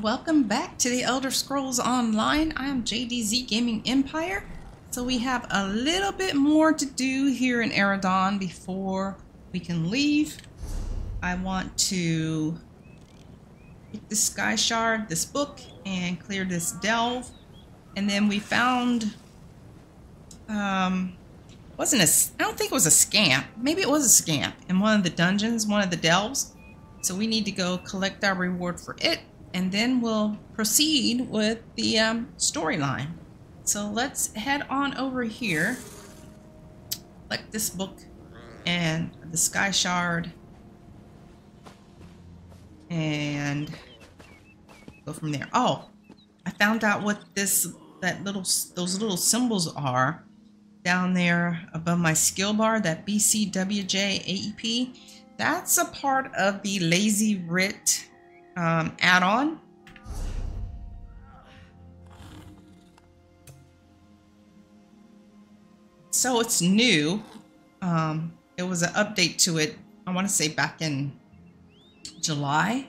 Welcome back to the Elder Scrolls Online. I am JDZ Gaming Empire. So we have a little bit more to do here in Auridon before we can leave. I want to get this Sky Shard, this book, and clear this delve. And then we found, um, wasn't a, I don't think it was a scamp. Maybe it was a scamp in one of the dungeons, one of the delves. So we need to go collect our reward for it, and then we'll proceed with the um, storyline. So let's head on over here, collect this book and the Sky Shard, and go from there. Oh, I found out what this, that little, those little symbols are down there above my skill bar, that BCWJ AEP. That's a part of the Lazy Writ um, add-on. So it's new. Um, it was an update to it, I want to say back in July.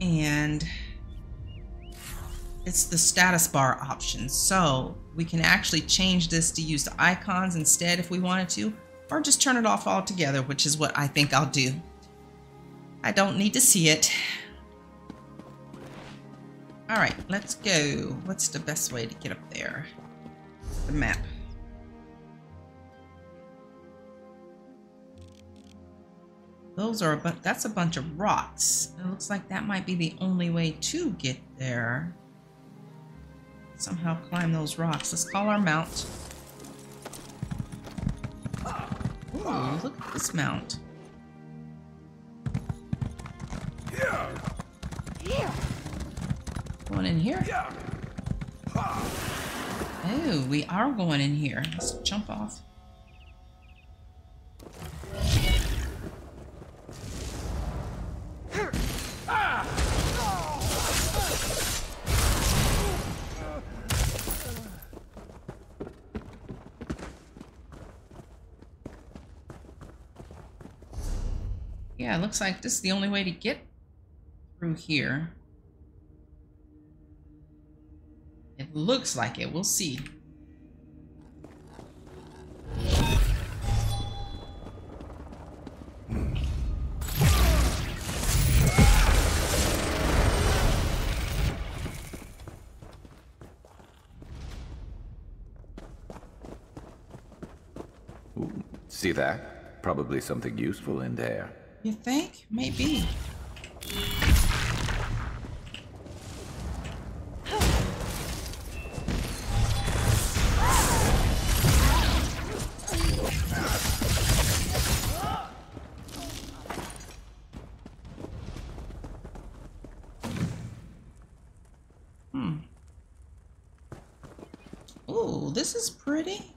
And it's the status bar option. So we can actually change this to use the icons instead if we wanted to or just turn it off altogether, which is what I think I'll do. I don't need to see it. All right, let's go. What's the best way to get up there? The map. Those are, but that's a bunch of rocks. It looks like that might be the only way to get there. Somehow climb those rocks. Let's call our mount. Ooh, look at this mount. Going in here? Oh, we are going in here. Let's jump off. Yeah, it looks like this is the only way to get through here. It looks like it. We'll see. See that? Probably something useful in there. You think? Maybe. This is pretty.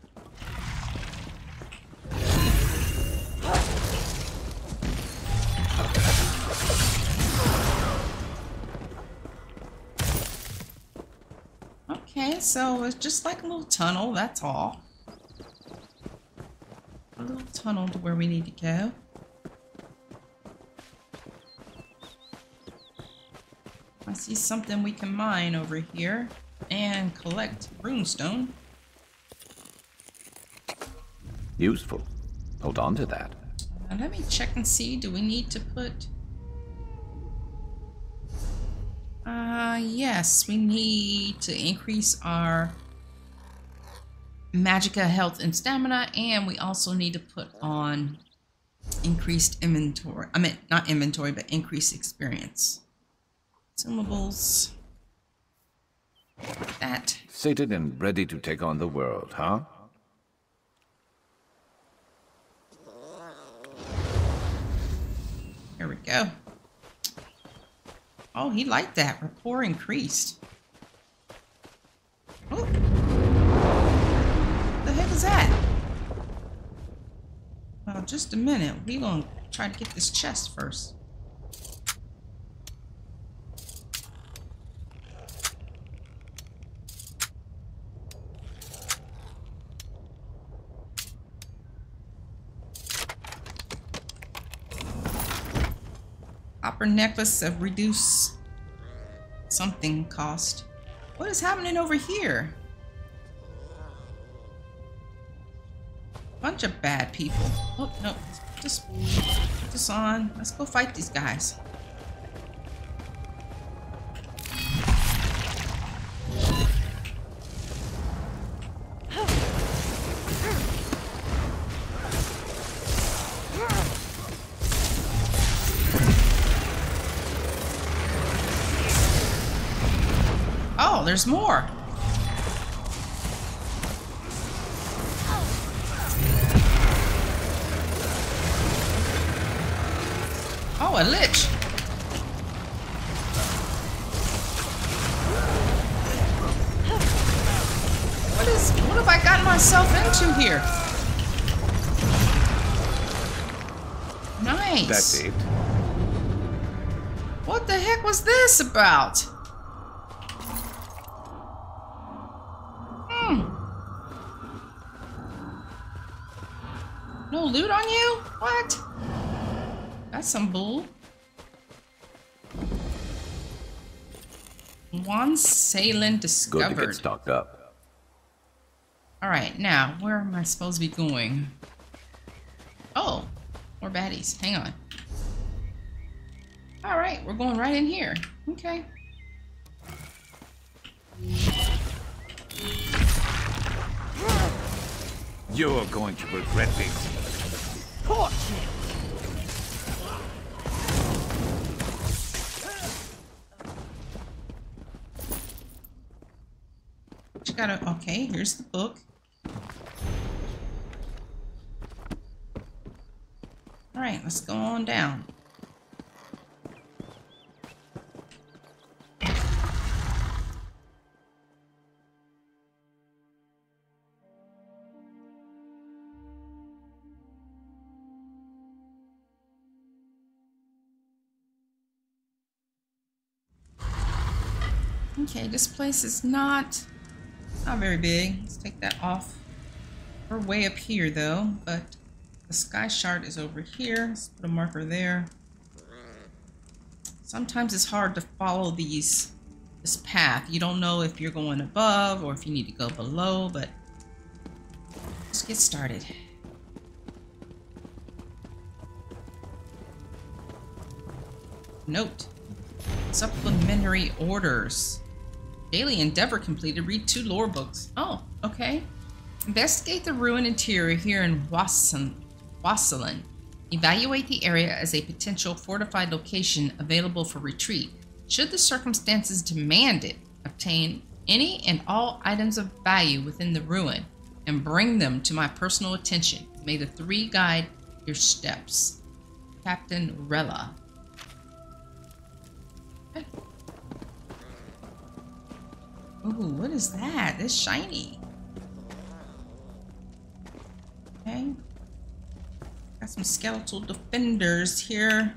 Okay, so it's just like a little tunnel, that's all. A little tunnel to where we need to go. I see something we can mine over here and collect runestone. Useful. Hold on to that. Let me check and see, do we need to put... Uh, yes, we need to increase our magicka health and stamina, and we also need to put on increased inventory. I mean, not inventory, but increased experience. Consumables. That. Sated and ready to take on the world, huh? Here we go. Oh, he liked that. Rapport increased. Oh. The heck is that? Well, just a minute. we gonna try to get this chest first. Copper necklace of reduce something cost. What is happening over here? Bunch of bad people. Oh, no. Just put this on. Let's go fight these guys. There's more. Oh, a lich. What is what have I gotten myself into here? Nice. That's it. What the heck was this about? No loot on you? What? That's some bull. One Salin Good to discovered. get stocked up. Alright, now, where am I supposed to be going? Oh, more baddies. Hang on. Alright, we're going right in here. Okay. You're going to regret this. Just gotta, okay, here's the book. Alright, let's go on down. Okay, this place is not not very big. Let's take that off. We're way up here though, but the sky shard is over here. Let's put a marker there. Sometimes it's hard to follow these this path. You don't know if you're going above or if you need to go below, but let's get started. Note. Supplementary orders. Daily endeavor completed. Read two lore books. Oh, okay. Investigate the ruined interior here in Wansalen. Evaluate the area as a potential fortified location available for retreat. Should the circumstances demand it, obtain any and all items of value within the ruin and bring them to my personal attention. May the three guide your steps. Captain Rella. Ooh, what is that? It's shiny. Okay. Got some skeletal defenders here.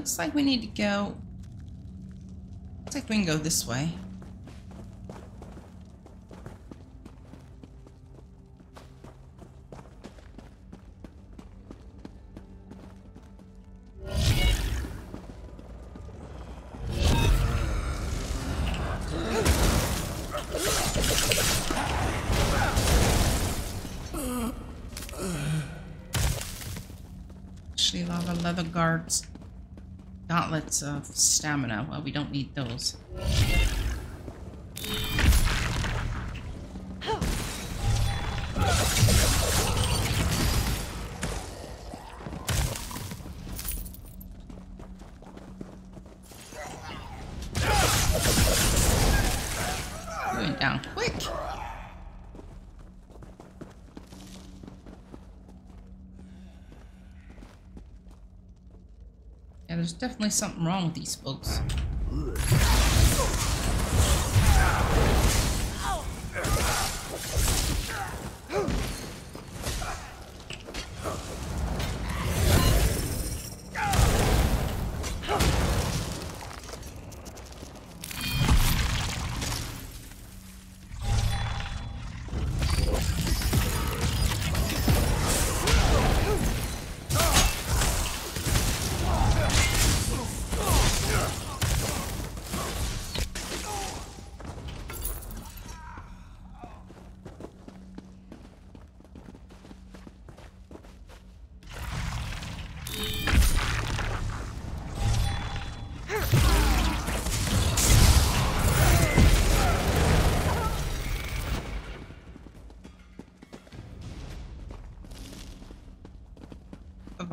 Looks like we need to go. Looks like we can go this way. Gauntlets of stamina. Well, we don't need those. Definitely something wrong with these folks.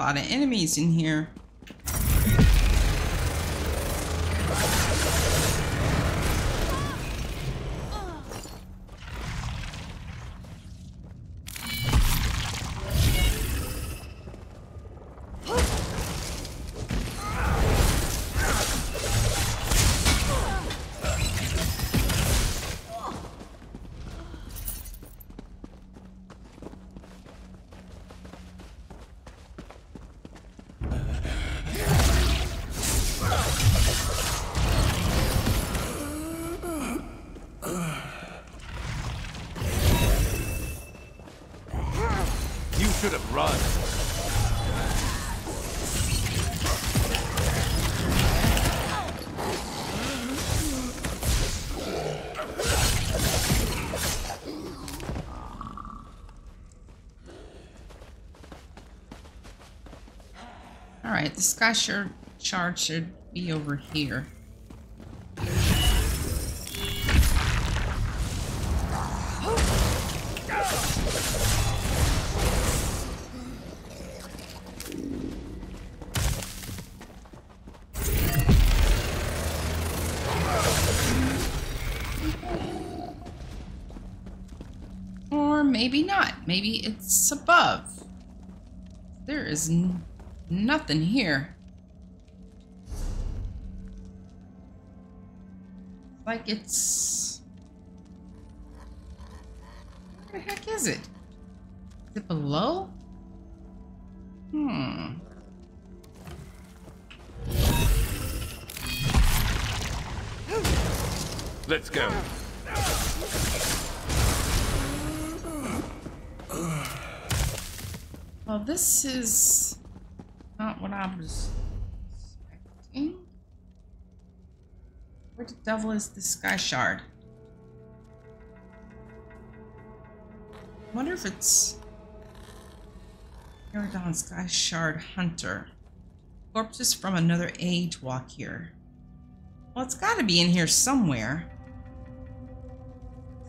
Lot of enemies in here. Alright, the sky shard should be over here. Or maybe not. Maybe it's above. There is nothing here. Like it's. Where the heck is it? Is it below? Hmm. Let's go. Well, this is I was expecting. Where the devil is the sky shard? I wonder if it's Paragon Sky Shard Hunter. Corpses from another age walk here. Well, it's got to be in here somewhere.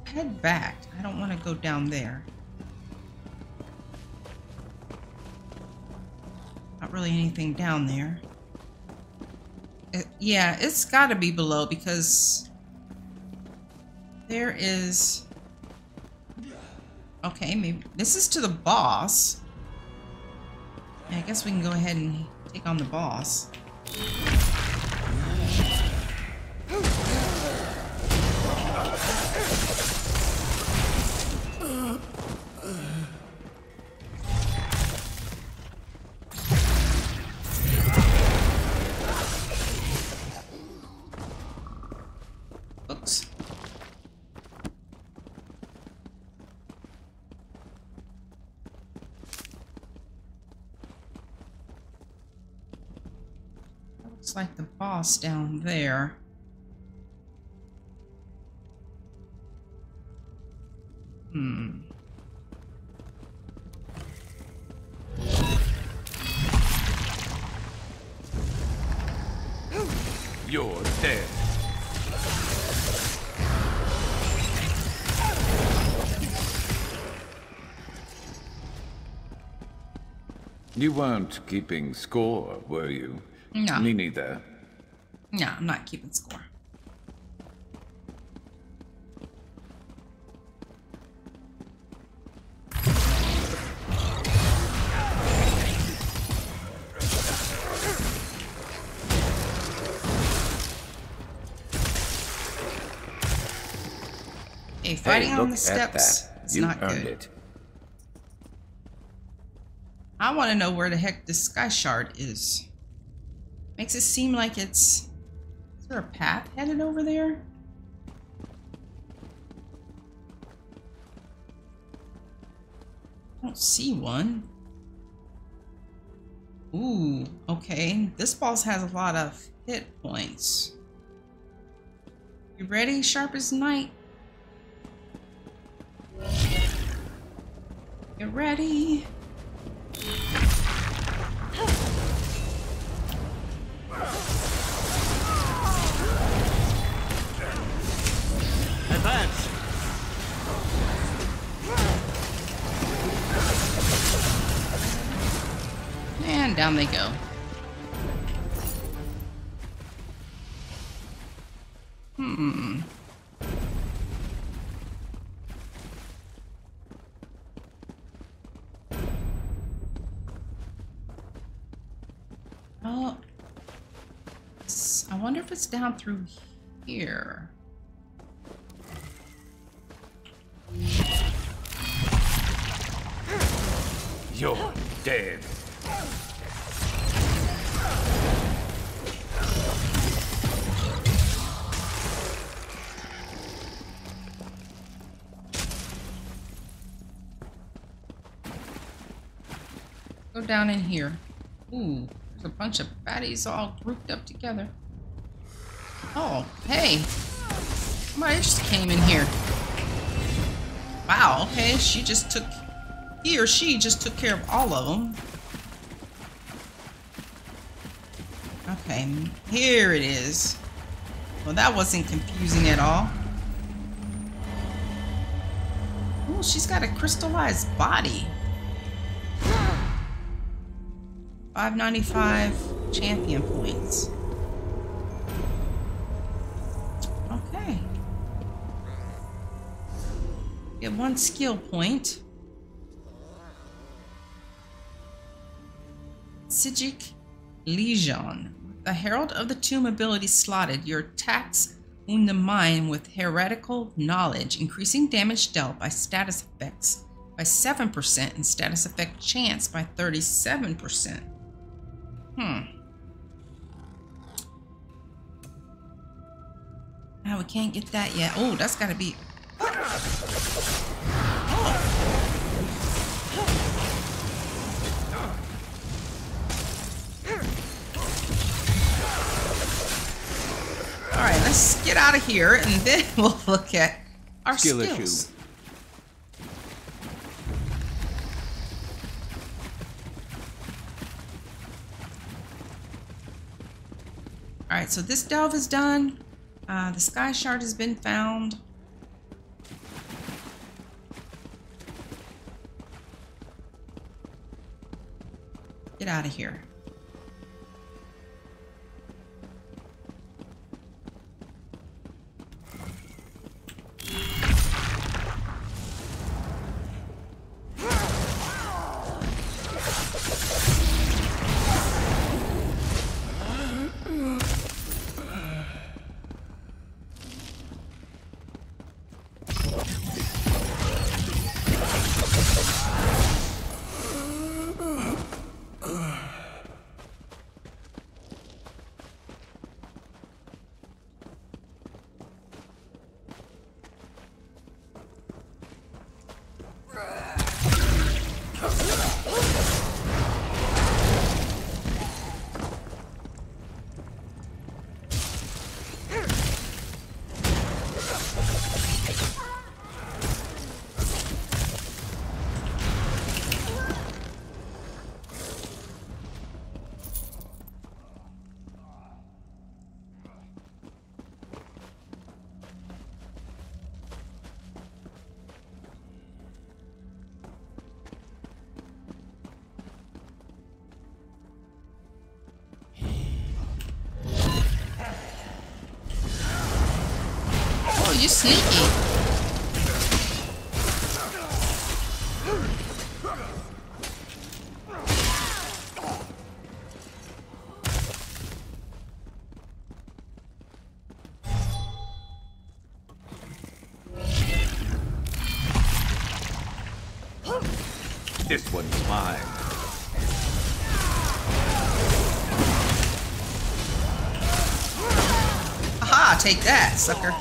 Head back. I don't want to go down there. Not really anything down there. It- yeah, it's got to be below because there is. Okay, maybe this is to the boss. I guess we can go ahead and take on the boss. Like the boss down there. Hmm. You're dead. You weren't keeping score, were you? No. Me neither. No, I'm not keeping score. Hey, fighting hey, on the steps is not good. It. I want to know where the heck this sky shard is. Makes it seem like it's is there a path headed over there? I don't see one. Ooh, okay. This boss has a lot of hit points. You ready, sharp as night? Get ready. Advance! And down they go. Hmm. Oh. I wonder if it's down through here. You're dead. Go down in here. Ooh, there's a bunch of baddies all grouped up together. Oh, hey. Somebody just came in here. Wow, okay, she just took... He or she just took care of all of them. Okay, here it is. Well, that wasn't confusing at all. Oh, she's got a crystallized body. 595 champion points. Okay. Get one skill point. Psychic Lesion. The Herald of the Tomb ability slotted. Your attacks wound the mind with heretical knowledge, increasing damage dealt by status effects by 7% and status effect chance by 37%. Hmm. Now we can't get that yet. Oh, that's gotta be. All get out of here, and then we'll look at our Skill skills. issue. All right, so this delve is done. Uh, the sky shard has been found. Get out of here. Take that, sucker.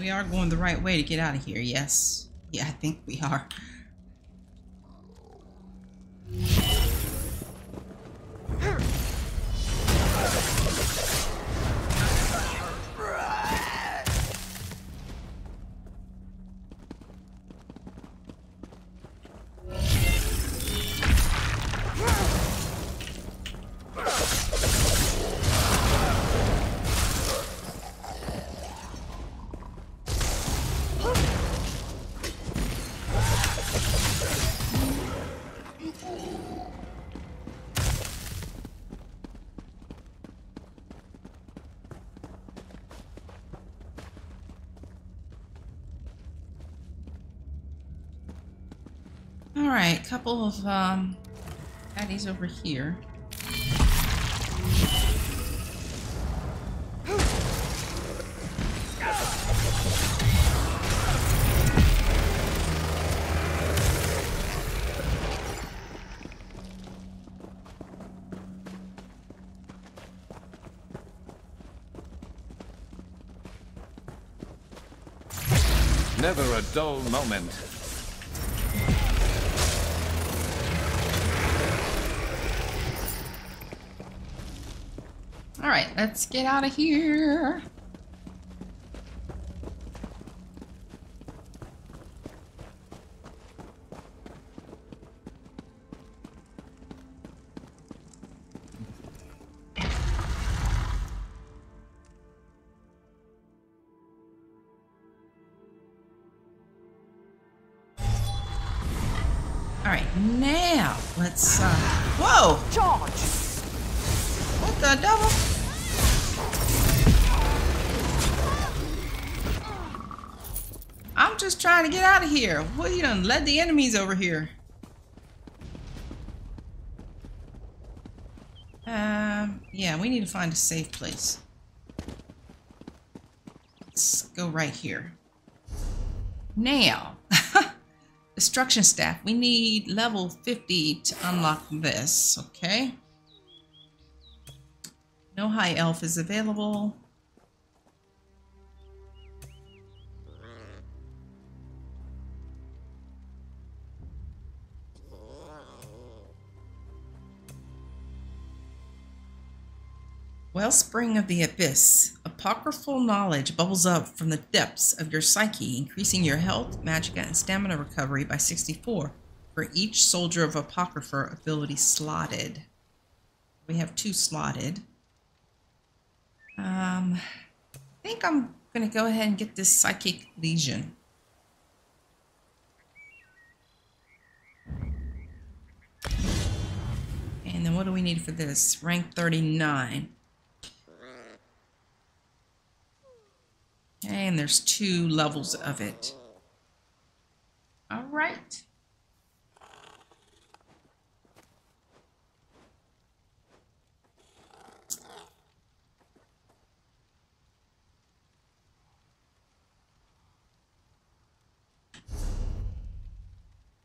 We are going the right way to get out of here, yes. Yeah, I think we are. Couple of um, baddies over here. Never a dull moment. All right, let's get out of here. Here. What you done led the enemies over here? Um, yeah, we need to find a safe place. Let's go right here. Now, destruction staff. We need level 50 to unlock this, okay? No high elf is available. Wellspring of the Abyss. Apocryphal knowledge bubbles up from the depths of your psyche, increasing your health, magic, and stamina recovery by 64 for each soldier of Apocrypha ability slotted. We have two slotted. Um, I think I'm going to go ahead and get this Psychic Lesion. And then what do we need for this? Rank 39. And there's two levels of it. All right.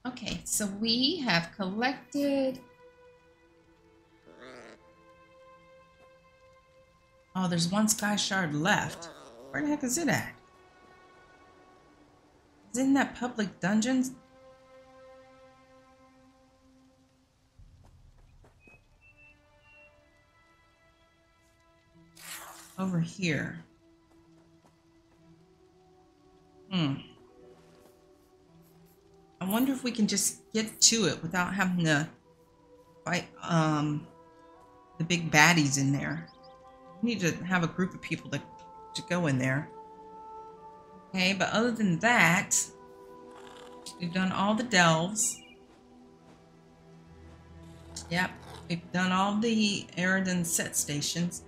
Okay, so we have collected. Oh, there's one sky shard left. Where the heck is it at? Is it in that public dungeons? Over here. Hmm. I wonder if we can just get to it without having to fight um the big baddies in there. We need to have a group of people to to go in there. Okay, but other than that, we've done all the delves. Yep, we've done all the Auridon set stations.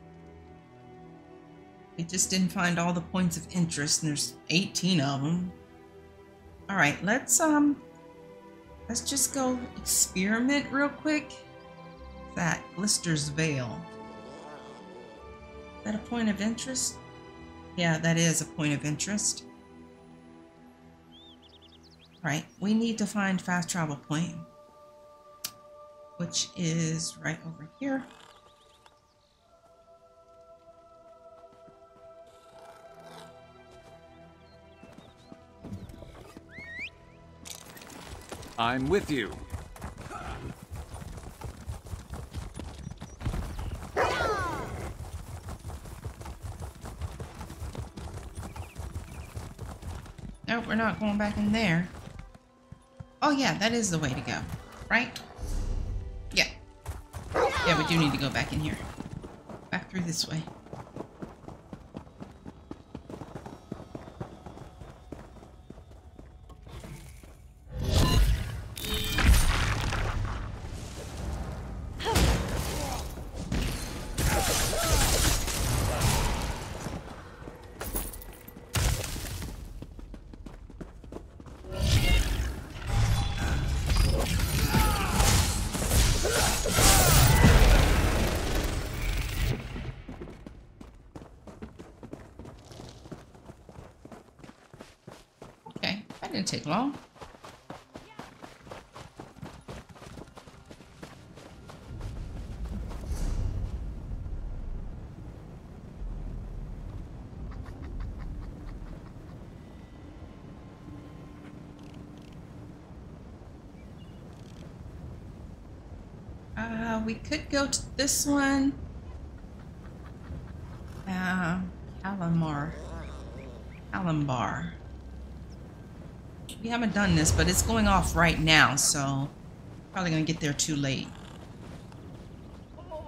We just didn't find all the points of interest, and there's 18 of them. All right, let's um, let's just go experiment real quick. That Glister's Veil. Is that a point of interest? Yeah, that is a point of interest. Right, we need to find fast travel point, which is right over here. I'm with you. We're not going back in there. Oh yeah, that is the way to go, right? Yeah. Yeah, we do need to go back in here. Back through this way. We could go to this one. Uh, Calamar. Calambar. We haven't done this, but it's going off right now, so probably gonna get there too late.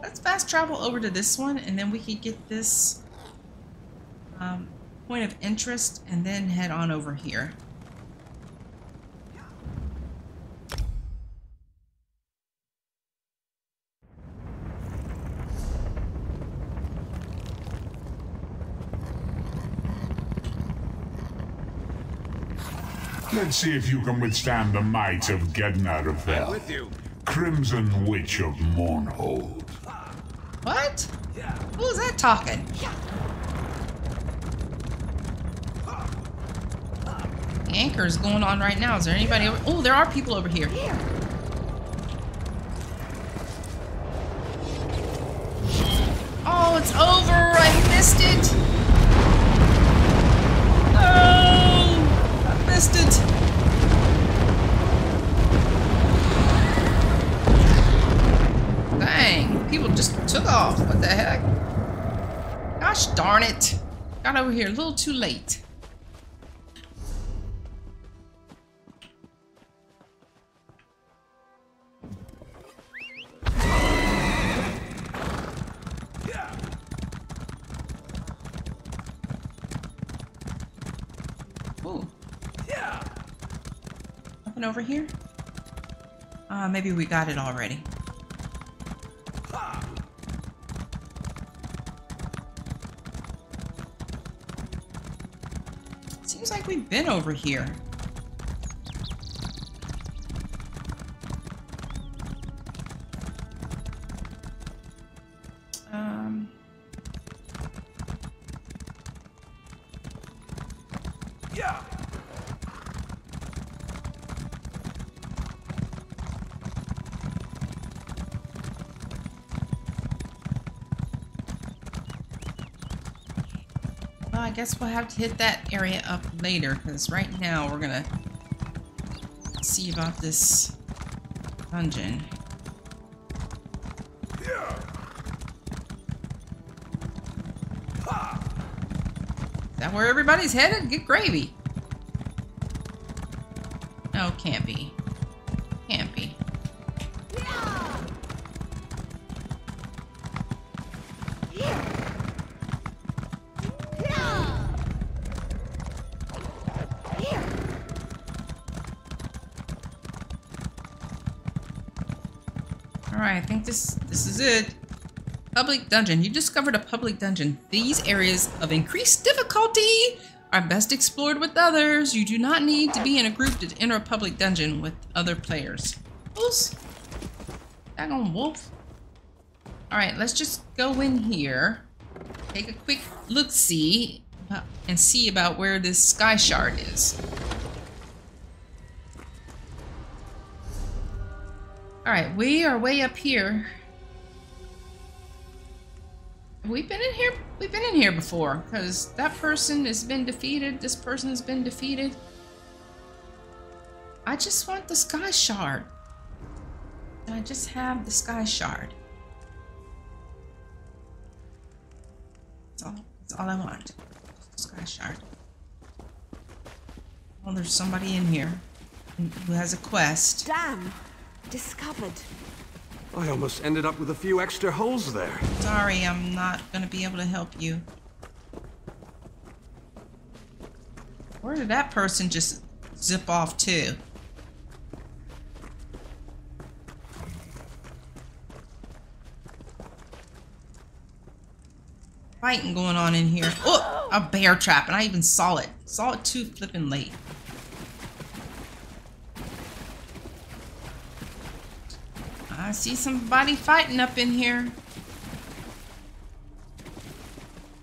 Let's fast travel over to this one, and then we could get this um, point of interest, and then head on over here. Let's see if you can withstand the might of Gedna of I'm with you. Crimson Witch of Mournhold. What? Who's that talking? The anchor is going on right now. Is there anybody over? Oh, there are people over here. Oh, it's over. I missed it. It. Dang, people just took off. What the heck? Gosh darn it. Got over here a little too late. Over here? Uh, maybe we got it already. Seems like we've been over here. Guess we'll have to hit that area up later, because right now we're gonna see about this dungeon. Is that where everybody's headed? Get gravy. No, can't be. It. Public dungeon. You discovered a public dungeon. These areas of increased difficulty are best explored with others. You do not need to be in a group to enter a public dungeon with other players. Who's daggone wolf? Alright, let's just go in here. Take a quick look-see. and see about where this sky shard is. Alright, we are way up here. We've been in here we've been in here before, because that person has been defeated, this person has been defeated. I just want the sky shard. I just have the sky shard. That's all that's all I want. Sky shard. Oh, there's somebody in here who has a quest. Damn! Discovered. I almost ended up with a few extra holes there. Sorry, I'm not gonna be able to help you. Where did that person just zip off to? Fighting going on in here. Oh, a bear trap, and I even saw it. Saw it too flipping late. I see somebody fighting up in here.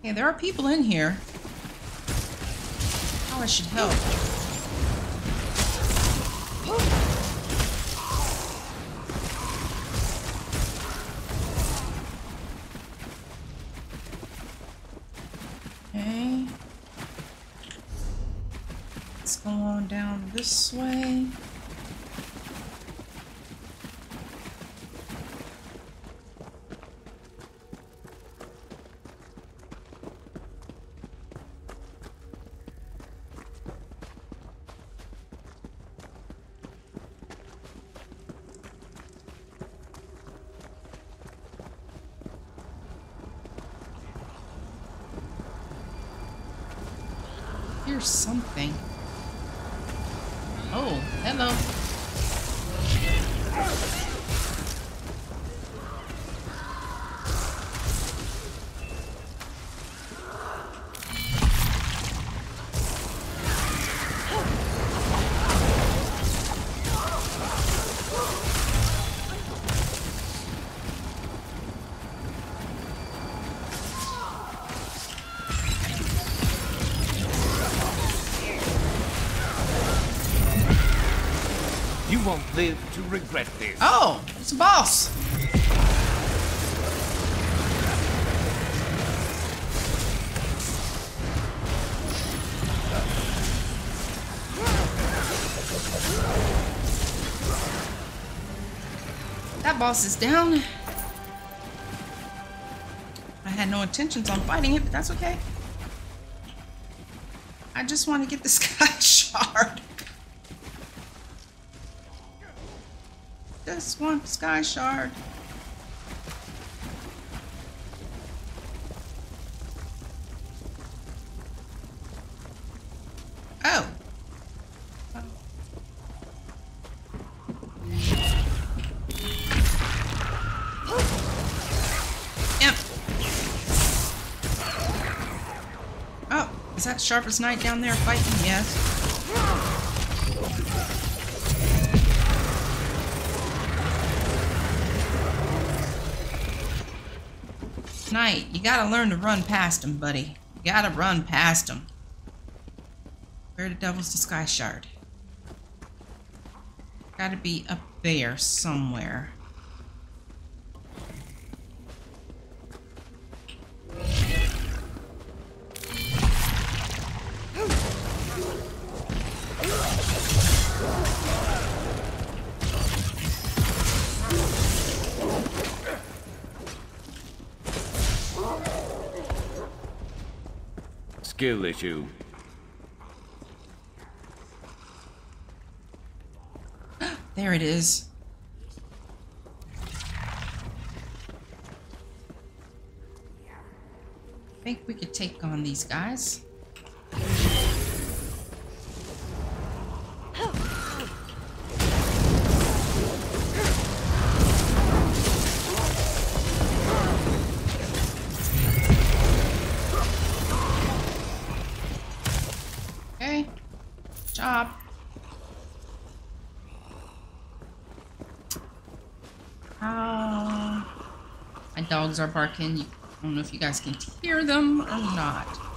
Hey, there are people in here. Oh, I should help. Okay. Let's go on down this way. Regret this. Oh, it's a boss. That boss is down. I had no intentions on fighting it, but that's okay. I just want to get this guy shard. Want the sky shard. Oh. oh. Imp. Oh, is that Sharpest Knight down there fighting? Yes. You gotta learn to run past him, buddy. You gotta run past him. Where the devil's the sky shard? Gotta be up there somewhere. Skill issue. There it is. I think we could take on these guys. Dogs are barking. I don't know if you guys can hear them or not.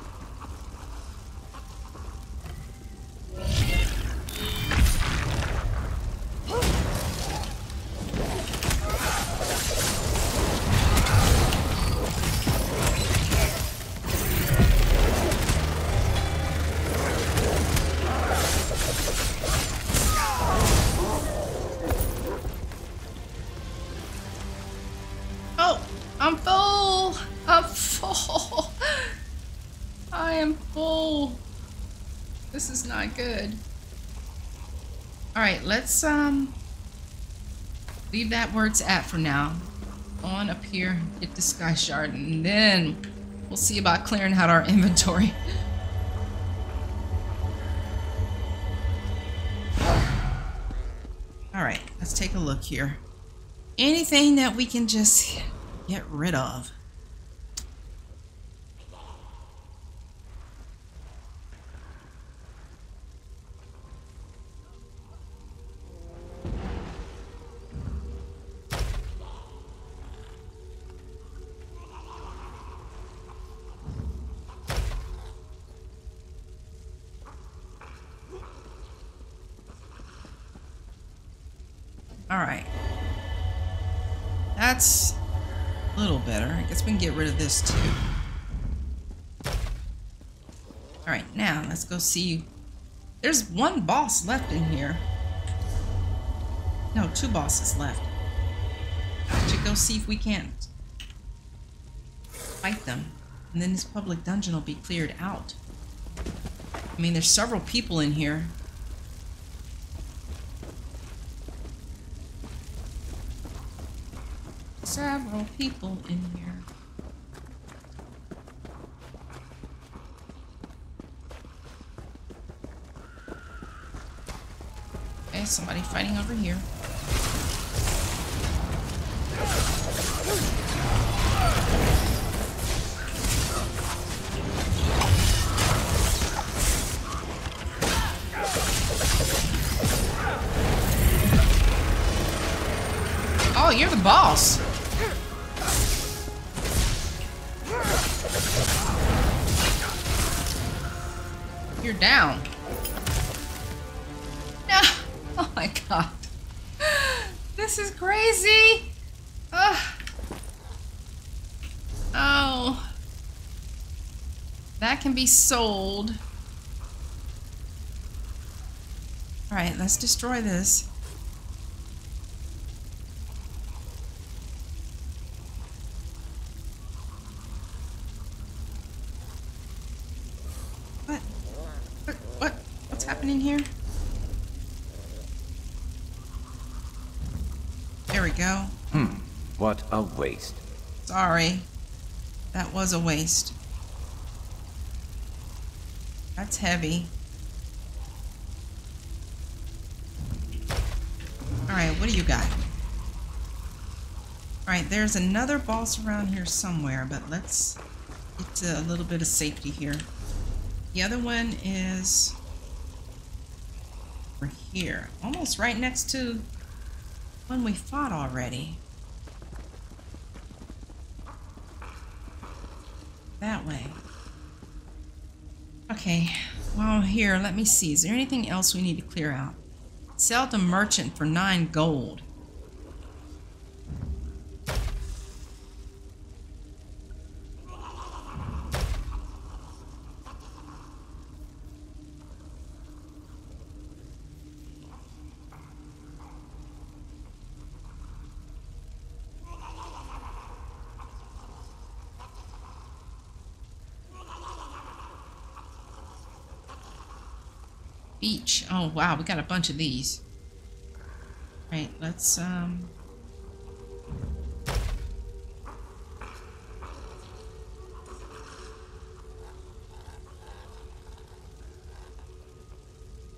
Where it's at for now. On up here, get the sky shard, and then we'll see about clearing out our inventory. All right, let's take a look here. Anything that we can just get rid of. We can get rid of this too. All right, now let's go see. There's one boss left in here. No, two bosses left. I should go see if we can't fight them. And then this public dungeon will be cleared out. I mean, there's several people in here. Several people in here. Okay, somebody fighting over here. Oh, you're the boss. Can be sold. Alright, let's destroy this. What? What? What? What's happening here? There we go. Hmm. What a waste. Sorry. That was a waste. That's heavy. Alright, what do you got? Alright, there's another boss around here somewhere, but let's get to a little bit of safety here. The other one is over here. Almost right next to one we fought already. That way. Okay, well here, let me see. Is there anything else we need to clear out? Sell to merchant for nine gold. Beach. Oh wow, we got a bunch of these. Right, let's um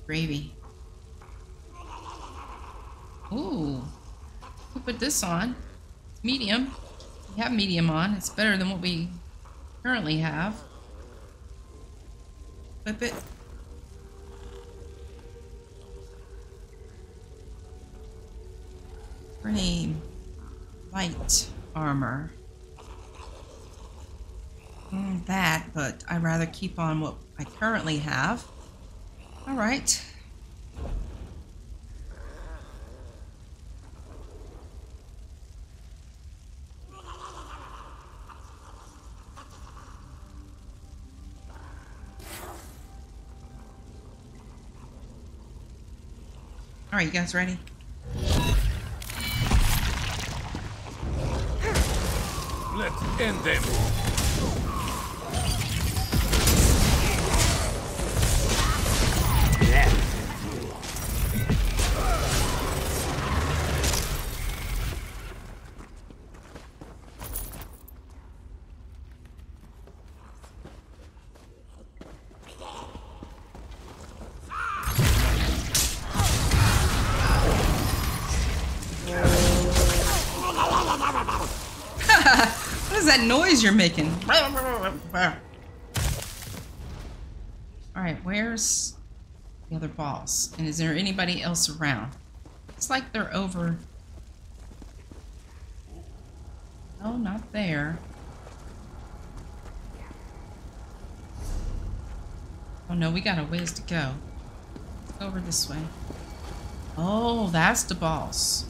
gravy. Ooh. We put this on. Medium. We have medium on. It's better than what we currently have. Flip it. Armor. That, but I'd rather keep on what I currently have. Alright. Alright, you guys ready? End them. You're making? Alright, where's the other boss? And is there anybody else around? It's like they're over... No, not there. Oh no, we got a ways to go. Go over this way. Oh, that's the boss.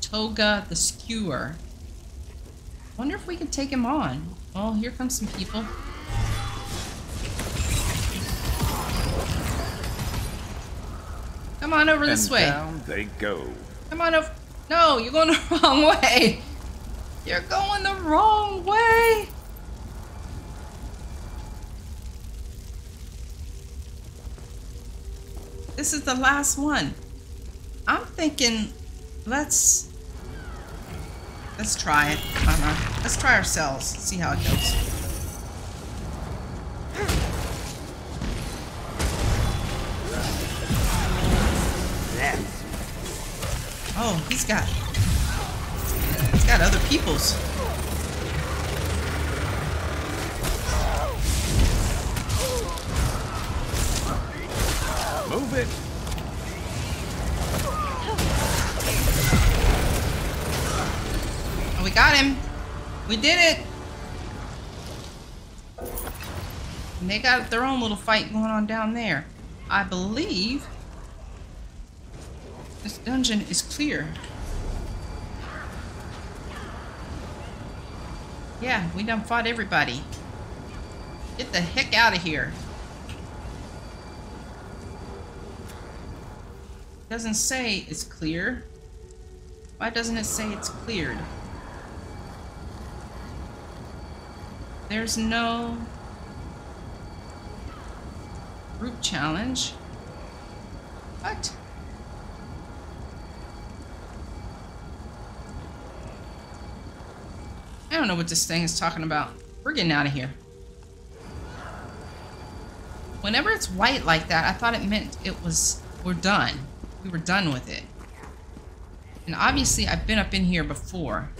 Togga the Skewer. Wonder if we can take him on. Oh, here comes some people. Come on over this and way. down they go. Come on over. No, you're going the wrong way. You're going the wrong way. This is the last one. I'm thinking, let's let's try it. Uh-huh. Let's try ourselves. See how it goes. Oh, he's got he's got other people's. Move it. Got him. We did it. And they got their own little fight going on down there. I believe this dungeon is clear. Yeah, we done fought everybody. Get the heck out of here. Doesn't say it's clear. Why doesn't it say it's cleared? There's no group challenge. What? I don't know what this thing is talking about. We're getting out of here. Whenever it's white like that, I thought it meant it was, we're done. We were done with it. And obviously, I've been up in here before.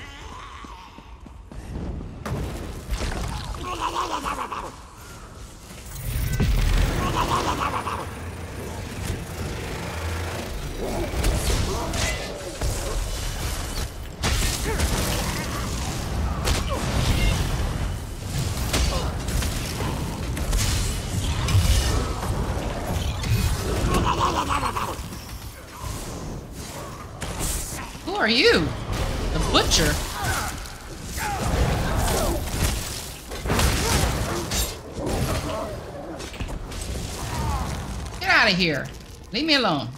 Here. Leave me alone.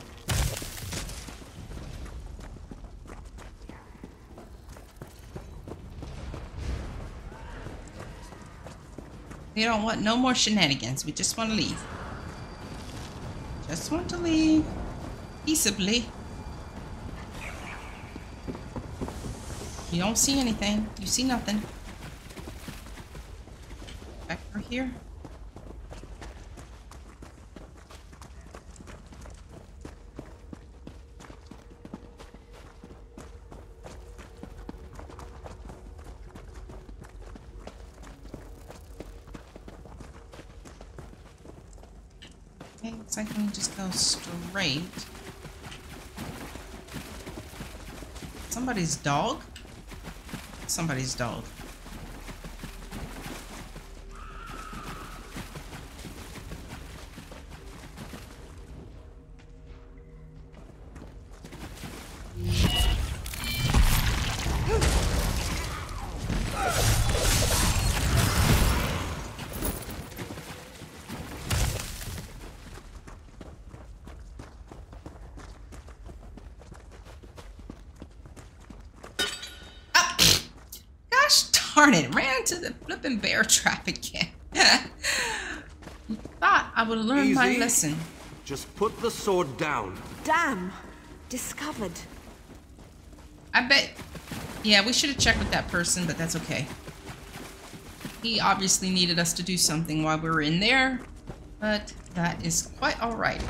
We don't want no more shenanigans. We just want to leave. Just want to leave. Peaceably. You don't see anything. You see nothing. Back over here. Okay, looks like we can just go Somebody's dog? Somebody's dog. Into the flipping bear trap again. you thought I would learn learned my lesson. Just put the sword down. Damn. Discovered. I bet. Yeah, we should have checked with that person, but that's okay. He obviously needed us to do something while we were in there, but that is quite alright.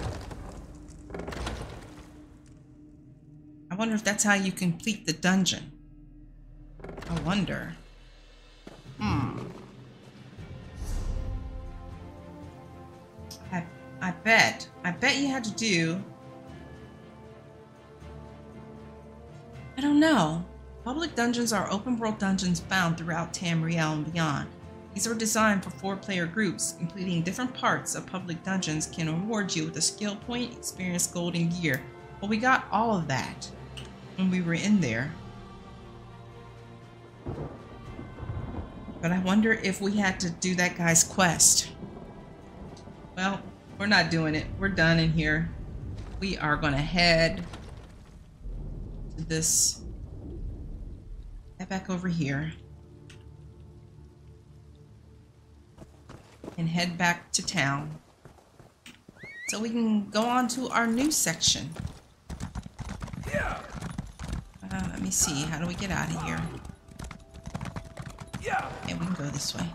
I wonder if that's how you complete the dungeon. I wonder. Had to do. I don't know. Public dungeons are open world dungeons found throughout Tamriel and beyond. These are designed for four player groups. Completing different parts of public dungeons can reward you with a skill point, experience, gold, and gear. Well, we got all of that when we were in there. But I wonder if we had to do that guy's quest. Well, we're not doing it. We're done in here. We are going to head to this. Head back over here. And head back to town. So we can go on to our new section. Uh, let me see. How do we get out of here? Yeah, we can go this way.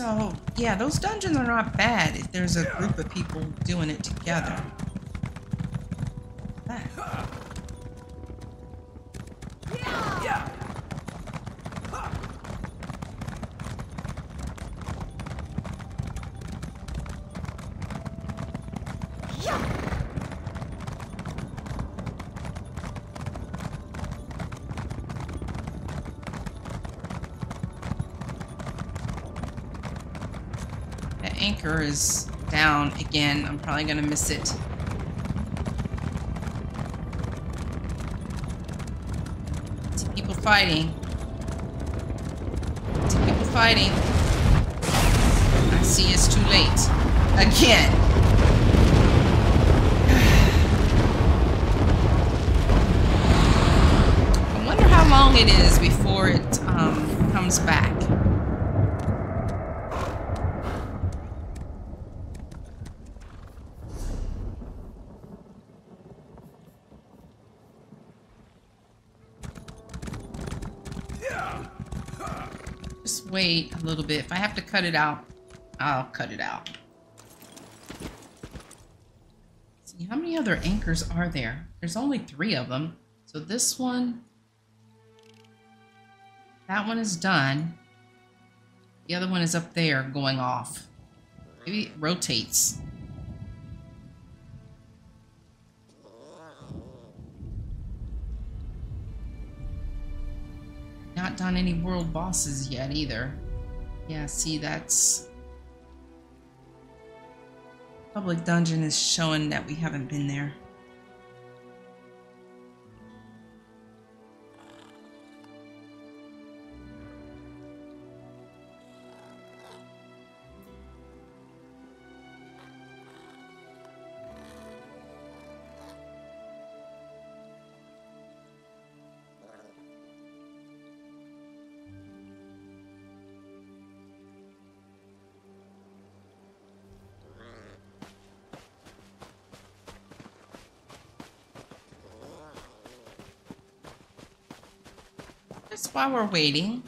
So, yeah, those dungeons are not bad if there's a group of people doing it together. That. The anchor is down again. I'm probably gonna miss it. See people fighting. See people fighting. I see it's too late. Again. I wonder how long it is before it um, comes back. Just wait a little bit. If I have to cut it out, I'll cut it out. See, how many other anchors are there? There's only three of them. So this one, that one is done. The other one is up there going off. Maybe it rotates. Not done any world bosses yet either. Yeah, see, that's... Public Dungeon is showing that we haven't been there. While we're waiting.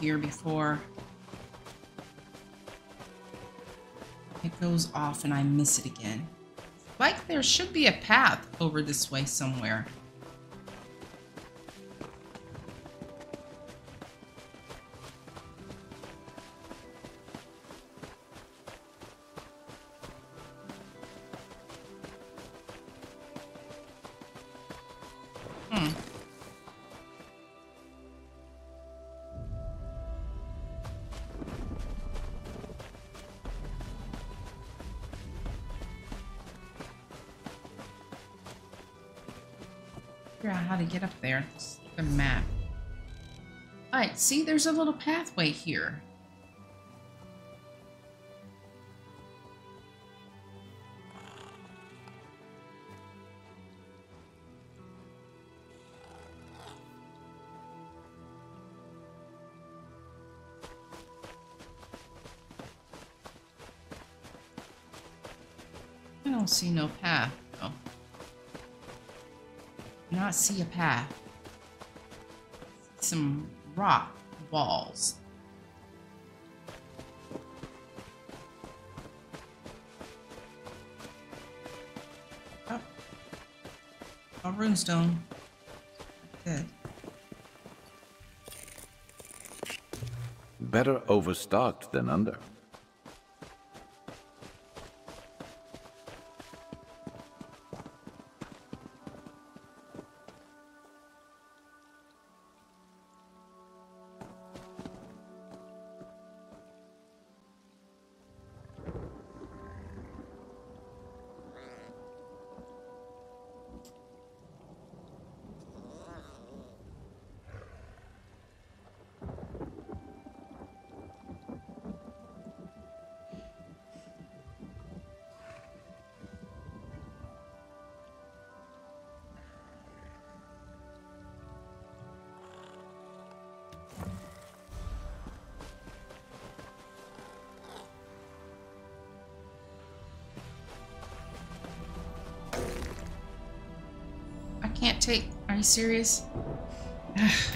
Here before it goes off and I miss it again. Like there should be a path over this way somewhere. there. The map. Alright, see, there's a little pathway here. I don't see no path, though. Not see a path. Some rock walls. Oh. A runestone. Good. Better overstocked than under. You serious?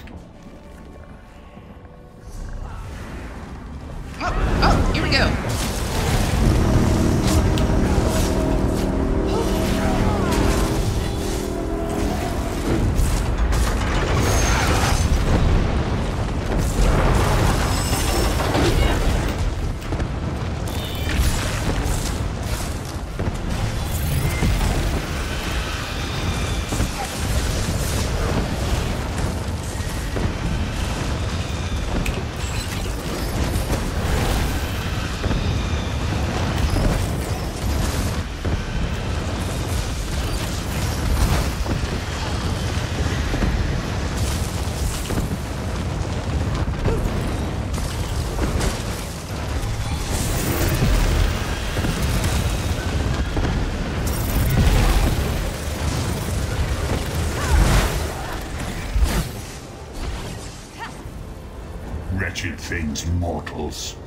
Things, mortals.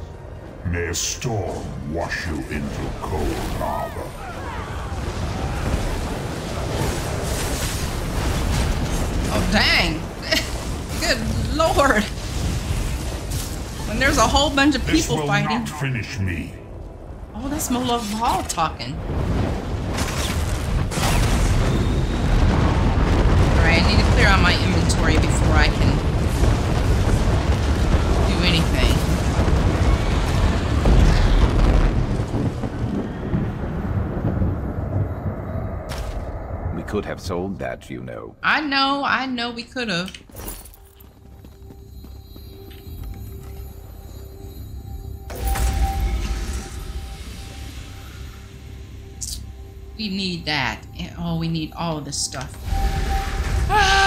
May a storm wash you into cold harbor. Oh, dang. Good lord. When there's a whole bunch of people This will fighting. not finish me. Oh, that's Molag Bal talking. Alright, I need to clear out my inventory before I can anything. We could have sold that, you know. I know, I know we could have. We need that. Oh, we need all of this stuff. Ah.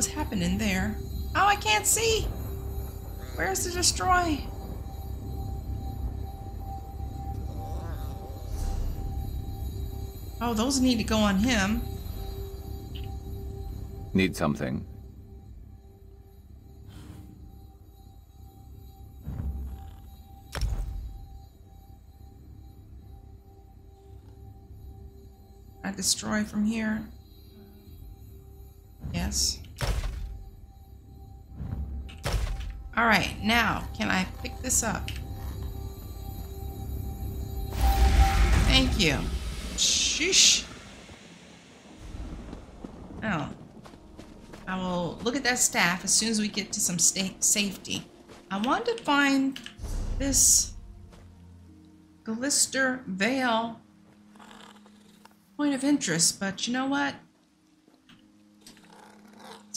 Was happening there. Oh, I can't see. Where's the destroy? Oh, those need to go on him. Need something? I destroy from here. Yes. Alright, now, can I pick this up? Thank you. Sheesh. Oh. I will look at that staff as soon as we get to some safety. I want to find this Glister Veil point of interest, but you know what?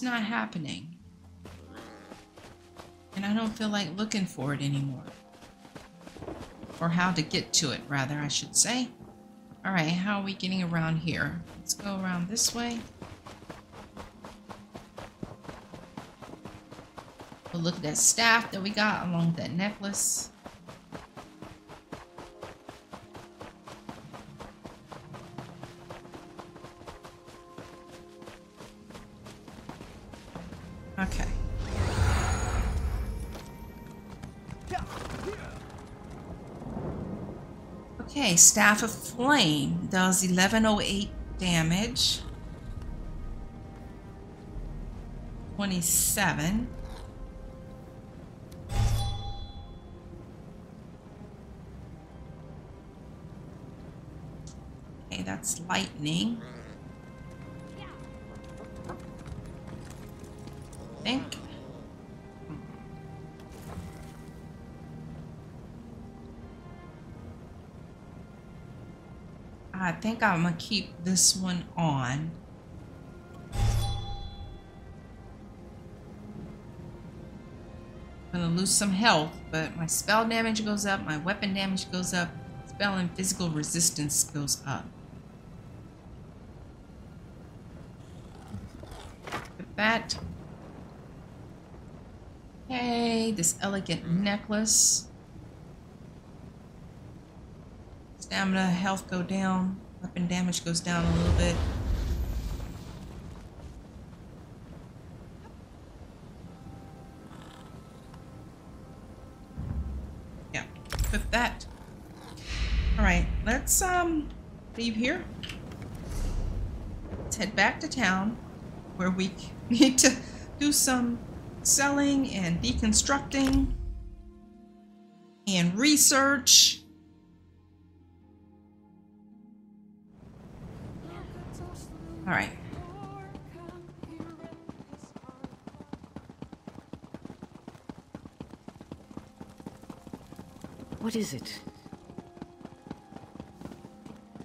Not happening. And I don't feel like looking for it anymore. Or how to get to it, rather, I should say. Alright, how are we getting around here? Let's go around this way. We'll look at that staff that we got along with that necklace. Okay, Staff of Flame does 1108 damage. 27. Okay, that's lightning. I think. Think I'm gonna keep this one on. I'm gonna lose some health, but my spell damage goes up, my weapon damage goes up, spell and physical resistance goes up. With that. Hey, this elegant necklace. Stamina, health go down, weapon damage goes down a little bit. Yeah, put that. All right, let's um leave here. Let's head back to town where we need to do some selling and deconstructing and research. All right. What is it?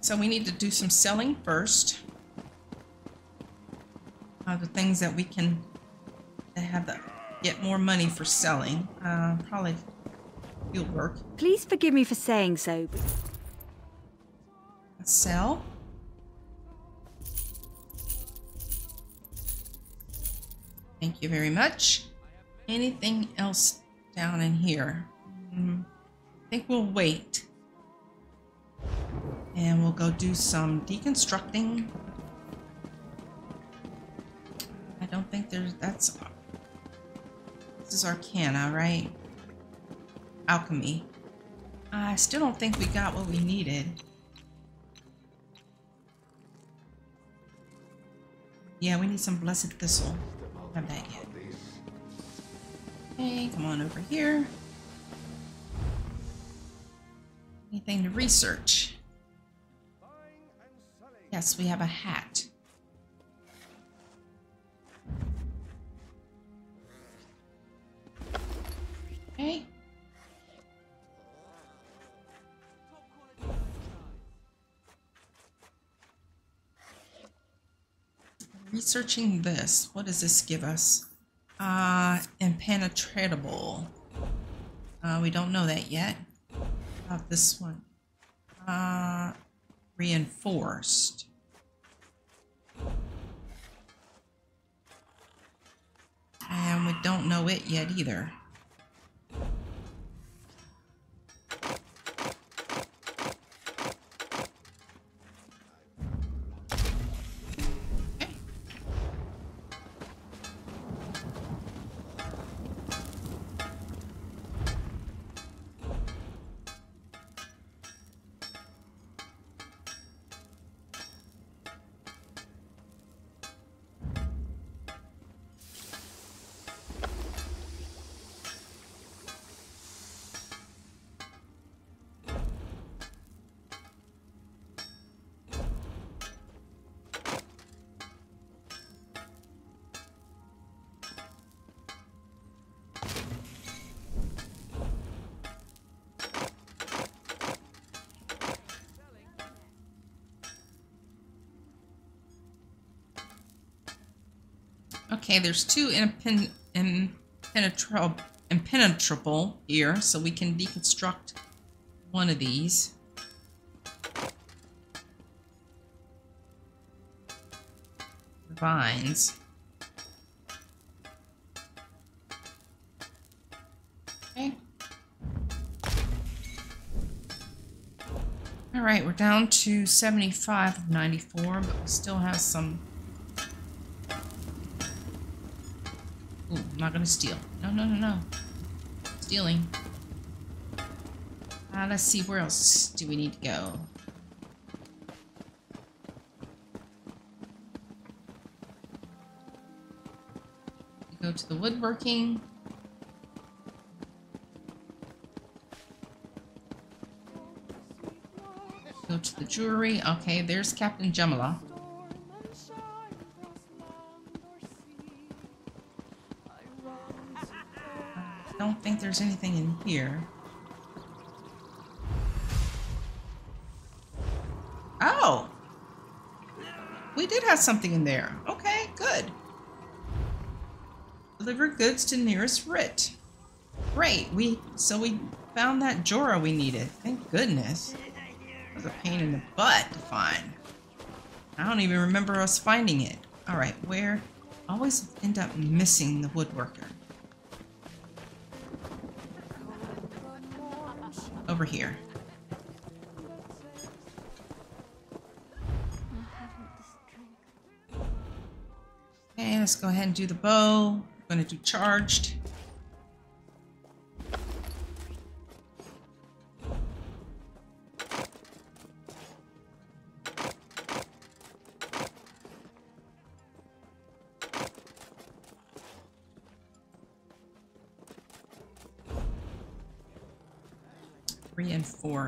So we need to do some selling first. Uh, the things that we can that have the get more money for selling. Uh, probably field work. Please forgive me for saying so, but sell. Thank you very much. Anything else down in here? Mm, I think we'll wait. And we'll go do some deconstructing. I don't think there's, that's, this is Arcana, right? Alchemy. I still don't think we got what we needed. Yeah, we need some Blessed Thistle. Have that yet. Okay, come on over here. Anything to research? Yes, we have a hat. Researching this, what does this give us? Uh, impenetrable. Uh, we don't know that yet. About this one. Uh, reinforced. And we don't know it yet either. Okay, there's two impen- impenetrable impenetrable here, so we can deconstruct one of these. Vines. Okay. All right, we're down to 75 of 94, but we still have some... I'm not gonna steal. No, no, no, no. Stealing. Uh, let's see, where else do we need to go? Go to the woodworking. Go to the jewelry. Okay, there's Captain Jamala. There's anything in here. Oh! We did have something in there. Okay, good. Deliver goods to nearest writ. Great. We so we found that Jora we needed. Thank goodness. It was a pain in the butt to find. I don't even remember us finding it. Alright, where? Always end up missing the woodworker. Over here. Okay, let's go ahead and do the bow. I'm gonna do charged.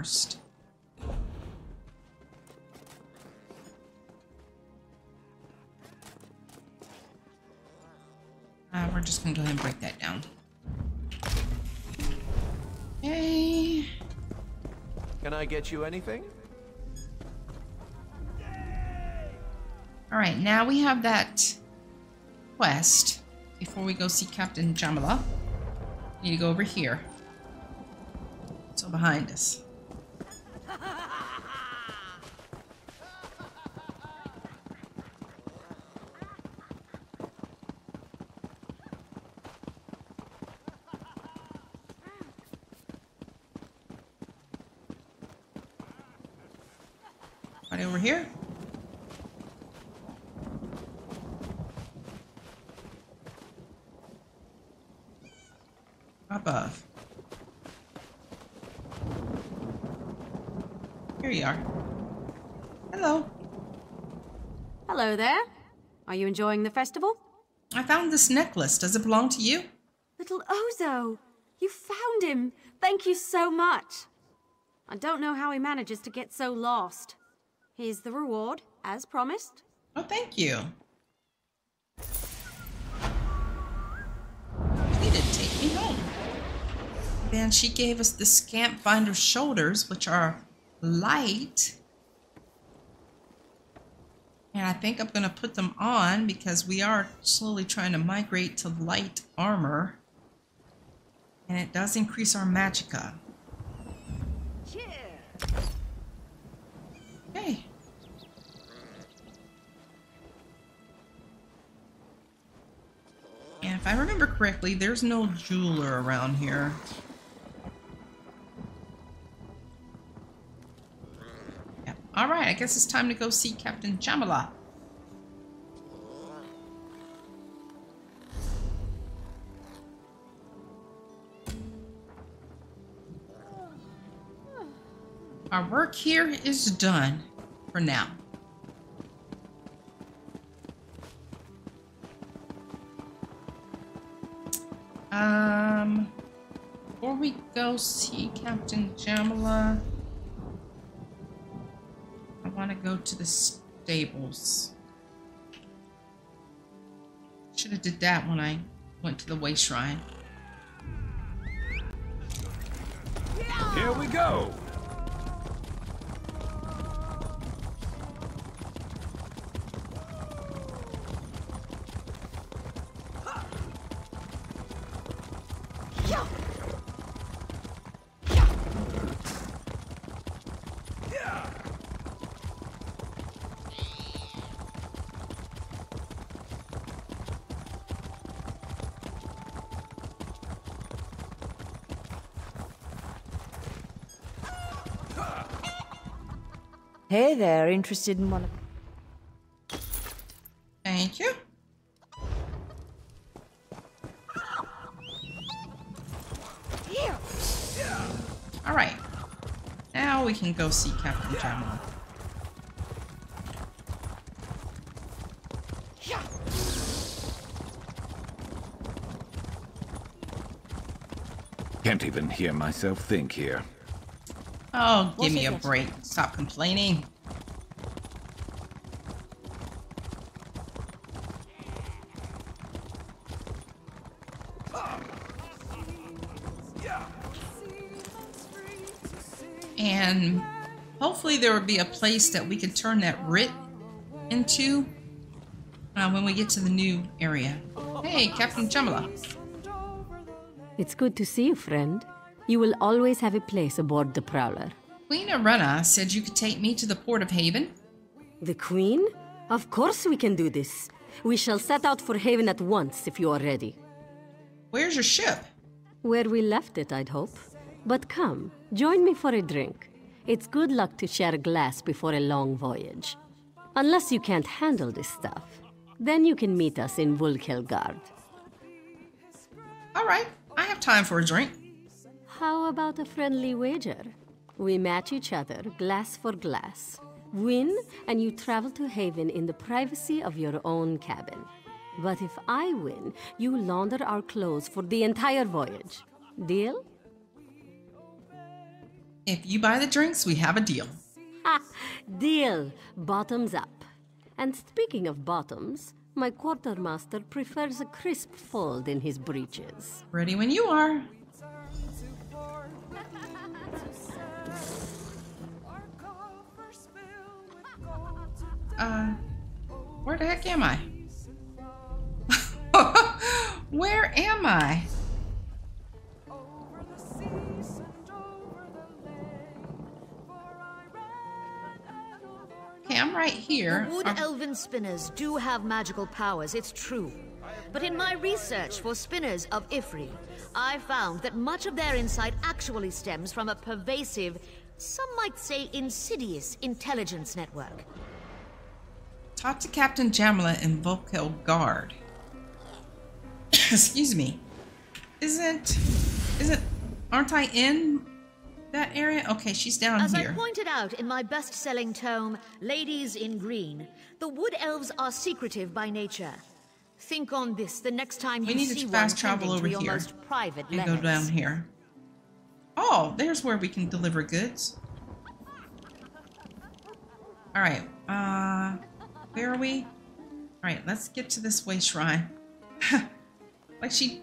Reinforced. Uh, we're just gonna go ahead and break that down. Okay. Can I get you anything? Alright, now we have that quest before we go see Captain Jamala. Need to go over here. So behind us. Right over here. Above. Here you are. Hello. Hello there. Are you enjoying the festival? I found this necklace. Does it belong to you? Little Ozo! You found him! Thank you so much! I don't know how he manages to get so lost. Here's the reward, as promised. Oh, thank you. Did take me home. Then she gave us the scamp binder shoulders, which are light. And I think I'm going to put them on because we are slowly trying to migrate to light armor. And it does increase our magicka. Okay. And if I remember correctly, there's no jeweler around here. Yep. Alright, I guess it's time to go see Captain Jamala. Our work here is done for now. Um, before we go see Captain Jamala, I want to go to the stables. Should have did that when I went to the way shrine. Here we go! Hey there, interested in one of... Thank you. All right. Now we can go see Captain Jamal. Can't even hear myself think here. Oh, give me a it? break. Stop complaining. And hopefully there will be a place that we can turn that writ into uh, when we get to the new area. Hey, Captain Jamila. It's good to see you, friend. You will always have a place aboard the Prowler. Queen Ayrenn said you could take me to the port of Haven. The Queen? Of course we can do this. We shall set out for Haven at once if you are ready. Where's your ship? Where we left it, I'd hope. But come, join me for a drink. It's good luck to share a glass before a long voyage. Unless you can't handle this stuff. Then you can meet us in Vulkhel Guard. All right, I have time for a drink. How about a friendly wager? We match each other, glass for glass. Win, and you travel to Haven in the privacy of your own cabin. But if I win, you launder our clothes for the entire voyage. Deal? If you buy the drinks, we have a deal. Ha! Deal! Bottoms up. And speaking of bottoms, my quartermaster prefers a crisp fold in his breeches. Ready when you are. Uh, where the heck am I? where am I? Okay, I'm right here. The wood Um, elven spinners do have magical powers, it's true. But in my research for spinners of Y'ffre, I found that much of their insight actually stems from a pervasive, some might say insidious, intelligence network. Talk to Captain Jamila in Vulkhel Guard. Excuse me. Isn't isn't aren't I in that area? Okay, she's down As here. I pointed out in my best selling tome, Ladies in Green, the wood elves are secretive by nature. Think on this the next time we you need see to one fast travel tending over to your here private and go down here. Oh, there's where we can deliver goods. All right. Uh, where are we? All right, let's get to this way shrine. like she,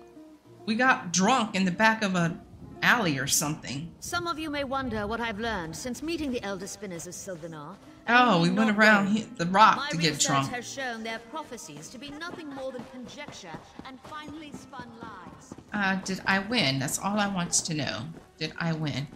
we got drunk in the back of a alley or something. Some of you may wonder what I've learned since meeting the elder spinners of Silvenar. Oh, we went around the rock My to get drunk. has shown their prophecies to be nothing more than conjecture and finely spun lies. Uh, did I win? That's all I want to know. Did I win?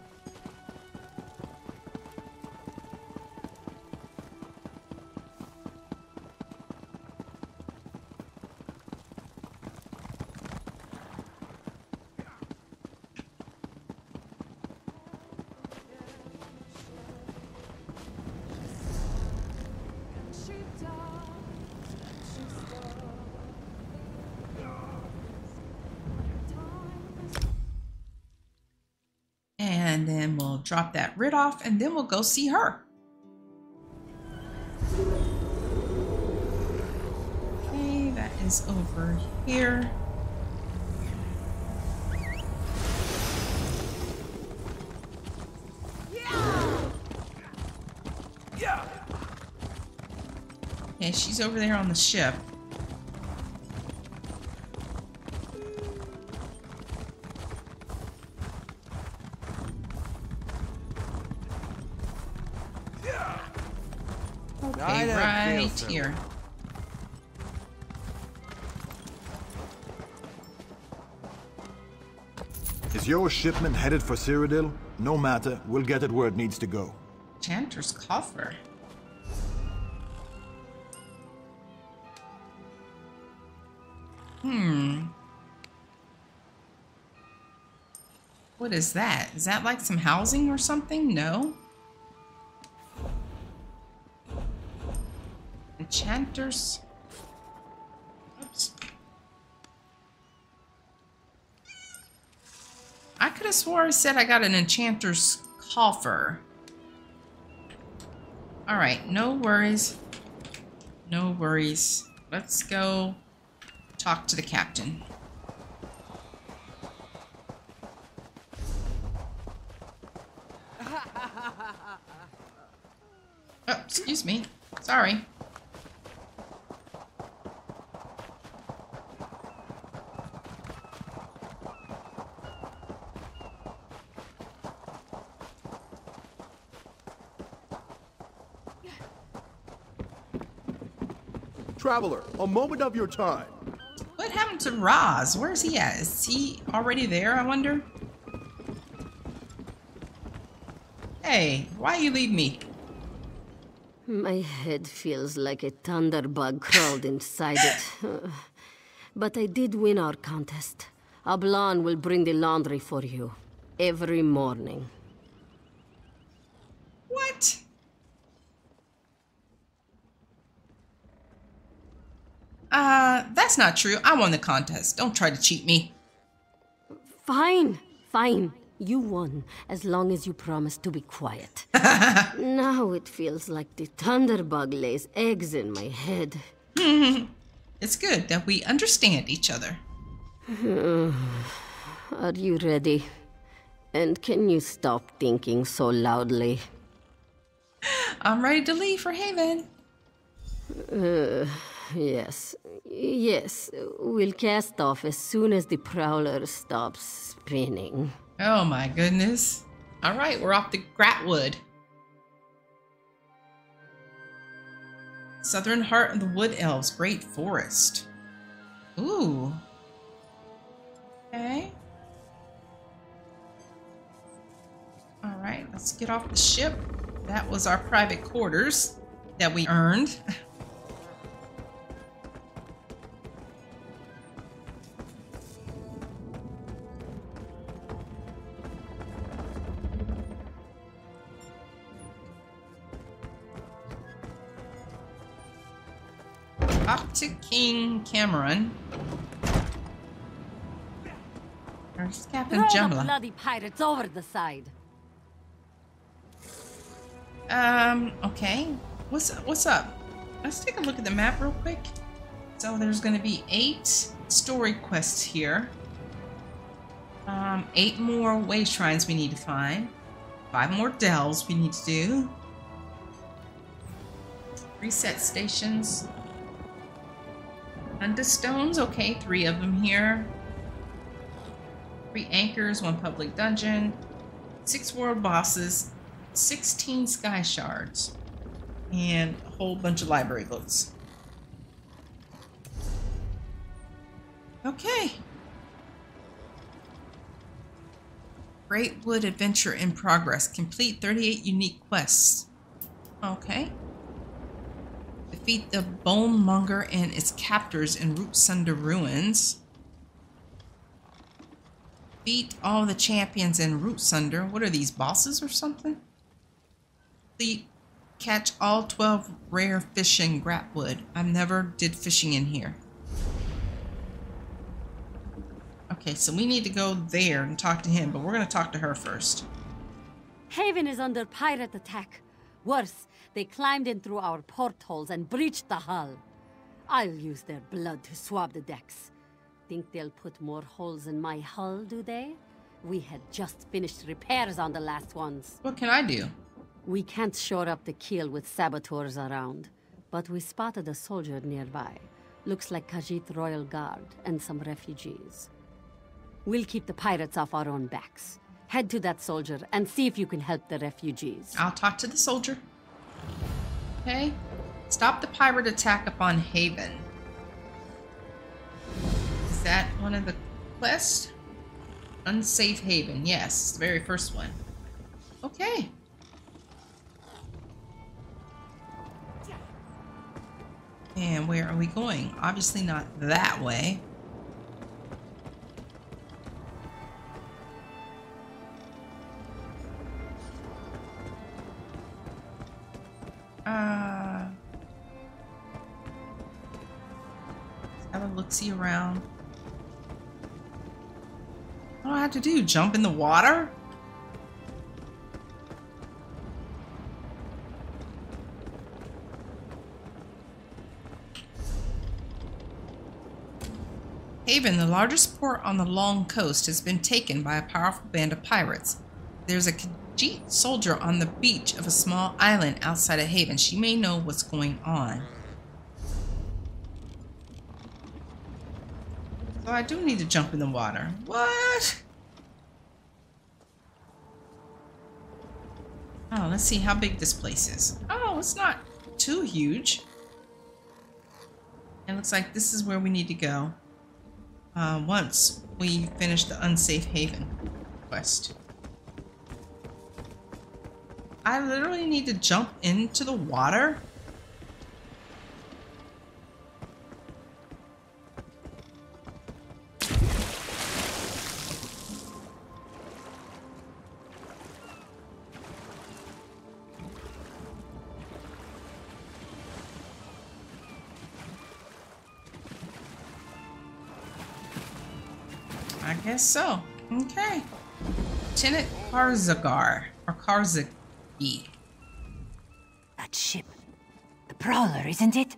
Drop that writ off and then we'll go see her. Okay, that is over here. Okay, she's over there on the ship. Don't feel right here. Is your shipment headed for Cyrodiil? No matter, we'll get it where it needs to go. Chanter's coffer. Hmm. What is that? Is that like some housing or something? No. Enchanters. Oops. I could have swore I said I got an enchanter's coffer. Alright, no worries. No worries. Let's go talk to the captain. Oh, excuse me. Sorry. Traveler, a moment of your time. What happened to Roz? Where's he at? Is he already there, I wonder? Hey, why you leave me? My head feels like a thunderbug crawled inside it. but I did win our contest. Ablan will bring the laundry for you. Every morning. What? Uh, that's not true. I won the contest. Don't try to cheat me. Fine, fine. You won, as long as you promise to be quiet. now it feels like the thunderbug lays eggs in my head. it's good that we understand each other. Are you ready? And can you stop thinking so loudly? I'm ready to leave for Haven. Uh, yes. Yes. We'll cast off as soon as the prowler stops spinning. Oh my goodness. All right, we're off to Grahtwood. Southern Heart of the Wood Elves, Great Forest. Ooh. Okay. All right, let's get off the ship. That was our private quarters that we earned. Cameron. There's Captain Throw the bloody pirates over the side. Um, okay. What's what's up? Let's take a look at the map real quick. So there's going to be eight story quests here. Um, eight more way shrines we need to find. Five more delves we need to do. Reset stations. Understones, okay, three of them here. Three anchors, one public dungeon, six world bosses, 16 sky shards, and a whole bunch of library books. Okay. Grahtwood Adventure in progress. Complete 38 unique quests. Okay. Defeat the Bone Monger and its captors in Root Sunder Ruins. Beat all the champions in Root Sunder. What are these, bosses or something? Complete catch all 12 rare fish in Grahtwood. I've never did fishing in here. Okay, so we need to go there and talk to him, but we're going to talk to her first. Haven is under pirate attack. Worse, they climbed in through our portholes and breached the hull. I'll use their blood to swab the decks. Think they'll put more holes in my hull, do they? We had just finished repairs on the last ones. What can I do? We can't shore up the keel with saboteurs around, but we spotted a soldier nearby. Looks like Khajiit Royal Guard and some refugees. We'll keep the pirates off our own backs. Head to that soldier and see if you can help the refugees. I'll talk to the soldier. Okay. Stop the pirate attack upon Haven. Is that one of the quests? Unsafe Haven. Yes, the very first one. Okay. And where are we going? Obviously not that way. Uh, have a look-see around. What do I have to do? Jump in the water? Haven, the largest port on the long coast, has been taken by a powerful band of pirates. There's a Khajiit soldier on the beach of a small island outside of Haven. She may know what's going on. So I do need to jump in the water. What? Oh, let's see how big this place is. Oh, it's not too huge. It looks like this is where we need to go uh, once we finish the Unsafe Haven quest. I literally need to jump into the water? I guess so. Okay. Lieutenant Karzagar, or That ship. The Prowler, isn't it?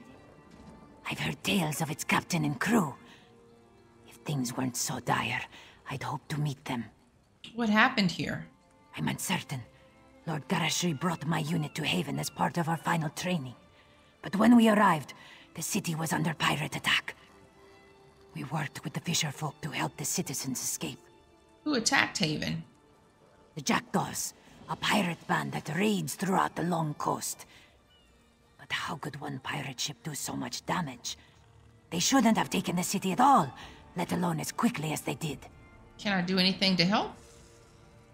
I've heard tales of its captain and crew. If things weren't so dire, I'd hope to meet them. What happened here? I'm uncertain. Lord Gharesh-ri brought my unit to Haven as part of our final training. But when we arrived, the city was under pirate attack. We worked with the fisher folk to help the citizens escape. Who attacked Haven? The Jackdaws, a pirate band that raids throughout the long coast. But how could one pirate ship do so much damage? They shouldn't have taken the city at all, let alone as quickly as they did. Can I do anything to help?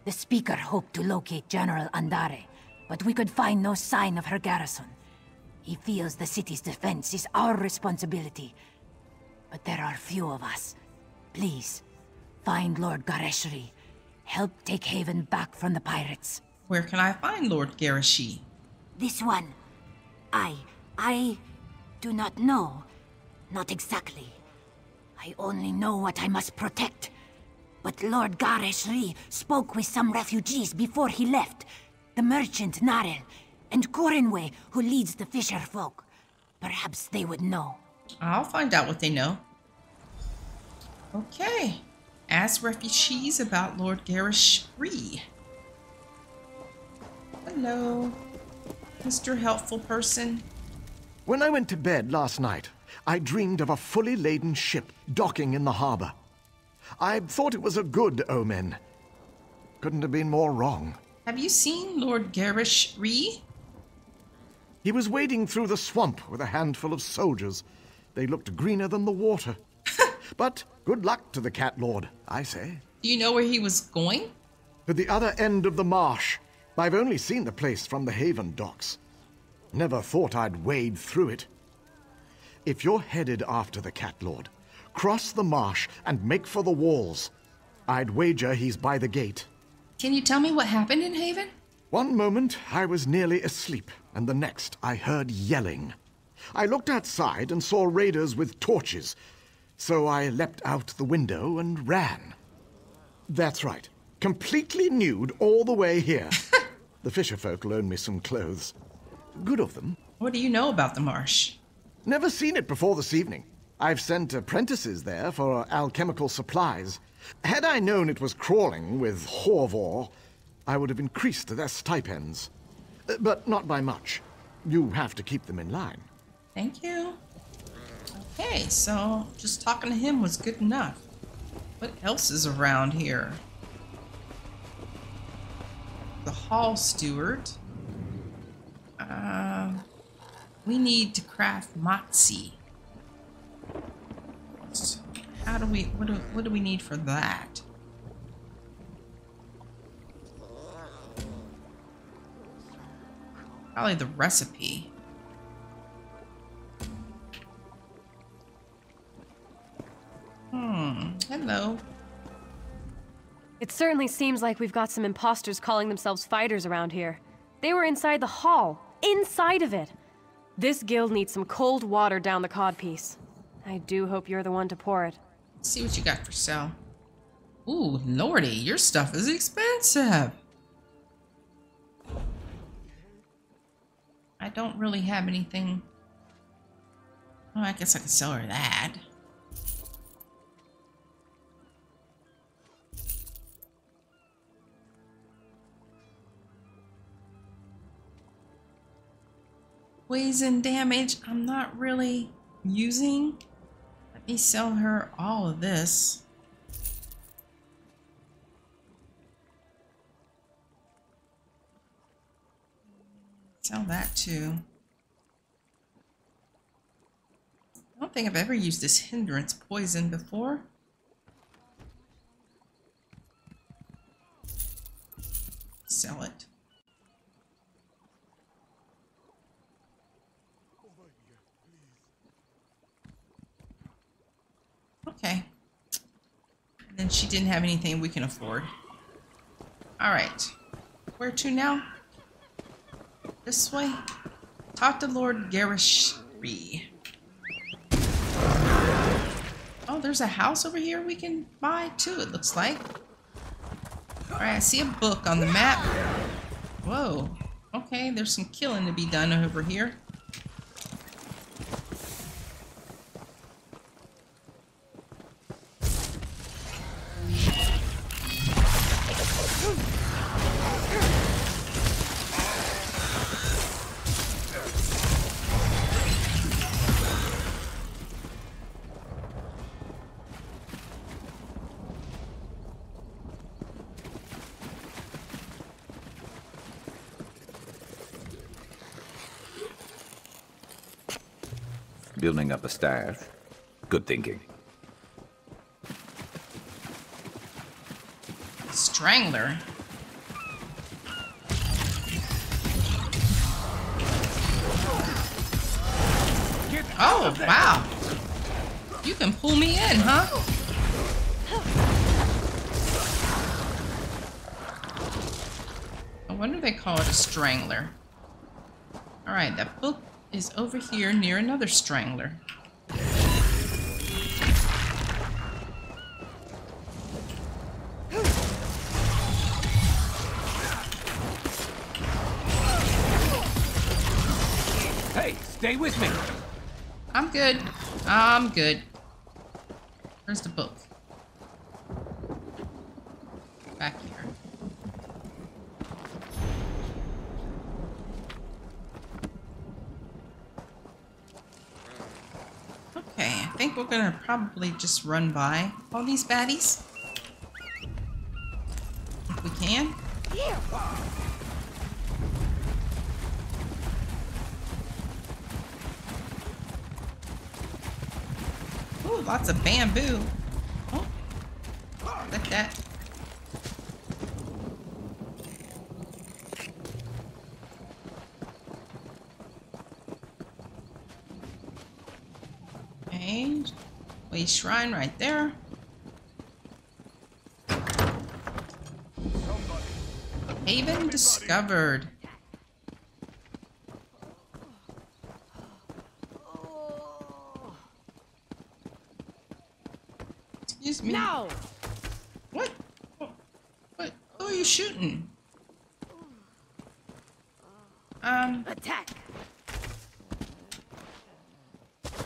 The Speaker hoped to locate General Endare, but we could find no sign of her garrison. He feels the city's defense is our responsibility. But there are few of us. Please, find Lord Gharesh-ri. Help take Haven back from the pirates. Where can I find Lord Gharesh-ri? This one. I... I... do not know. Not exactly. I only know what I must protect. But Lord Gharesh-ri spoke with some refugees before he left. The merchant Narel, and Corinway, who leads the fisher folk. Perhaps they would know. I'll find out what they know. Okay. Ask refugees about Lord Gharesh-ri. Hello, Mr. Helpful Person. When I went to bed last night, I dreamed of a fully laden ship docking in the harbor. I thought it was a good omen. Couldn't have been more wrong. Have you seen Lord Gharesh-ri? He was wading through the swamp with a handful of soldiers. They looked greener than the water. but good luck to the Cat Lord, I say. Do you know where he was going? To the other end of the marsh. I've only seen the place from the Haven docks. Never thought I'd wade through it. If you're headed after the Cat Lord, cross the marsh and make for the walls. I'd wager he's by the gate. Can you tell me what happened in Haven? One moment I was nearly asleep, and the next I heard yelling. I looked outside and saw raiders with torches, so I leapt out the window and ran. That's right, completely nude all the way here. the fisherfolk loaned me some clothes. Good of them. What do you know about the marsh? Never seen it before this evening. I've sent apprentices there for alchemical supplies. Had I known it was crawling with Horvor, I would have increased their stipends. But not by much. You have to keep them in line. Thank you. Okay, so just talking to him was good enough. What else is around here? The hall steward. Uh, we need to craft mazte. So How do we? What do, what do we need for that? Probably the recipe. Hmm. Hello. It certainly seems like we've got some imposters calling themselves fighters around here. They were inside the hall. Inside of it! This guild needs some cold water down the codpiece. I do hope you're the one to pour it. Let's see what you got for sale. Ooh, lordy, your stuff is expensive. I don't really have anything. Oh, I guess I could sell her that. Poison damage, I'm not really using. Let me sell her all of this. Sell that too. I don't think I've ever used this hindrance poison before. Sell it. Okay. And then she didn't have anything we can afford. Alright. Where to now? This way? Talk to Lord Gharesh-ri. Oh, there's a house over here we can buy too, it looks like. Alright, I see a book on the map. Whoa. Okay, there's some killing to be done over here. Building up a stash. Good thinking. Strangler? Oh, wow. You can pull me in, huh? I wonder they call it a strangler. Alright, that book is over here near another strangler. Hey, stay with me. I'm good. I'm good. Where's the book? Back here. Okay, I think we're gonna probably just run by all these baddies. If we can. Ooh, lots of bamboo. Oh, like that. Okay, waste shrine right there. Haven discovered. Excuse me. No! What? What? What? Who are you shooting? Um. Attack!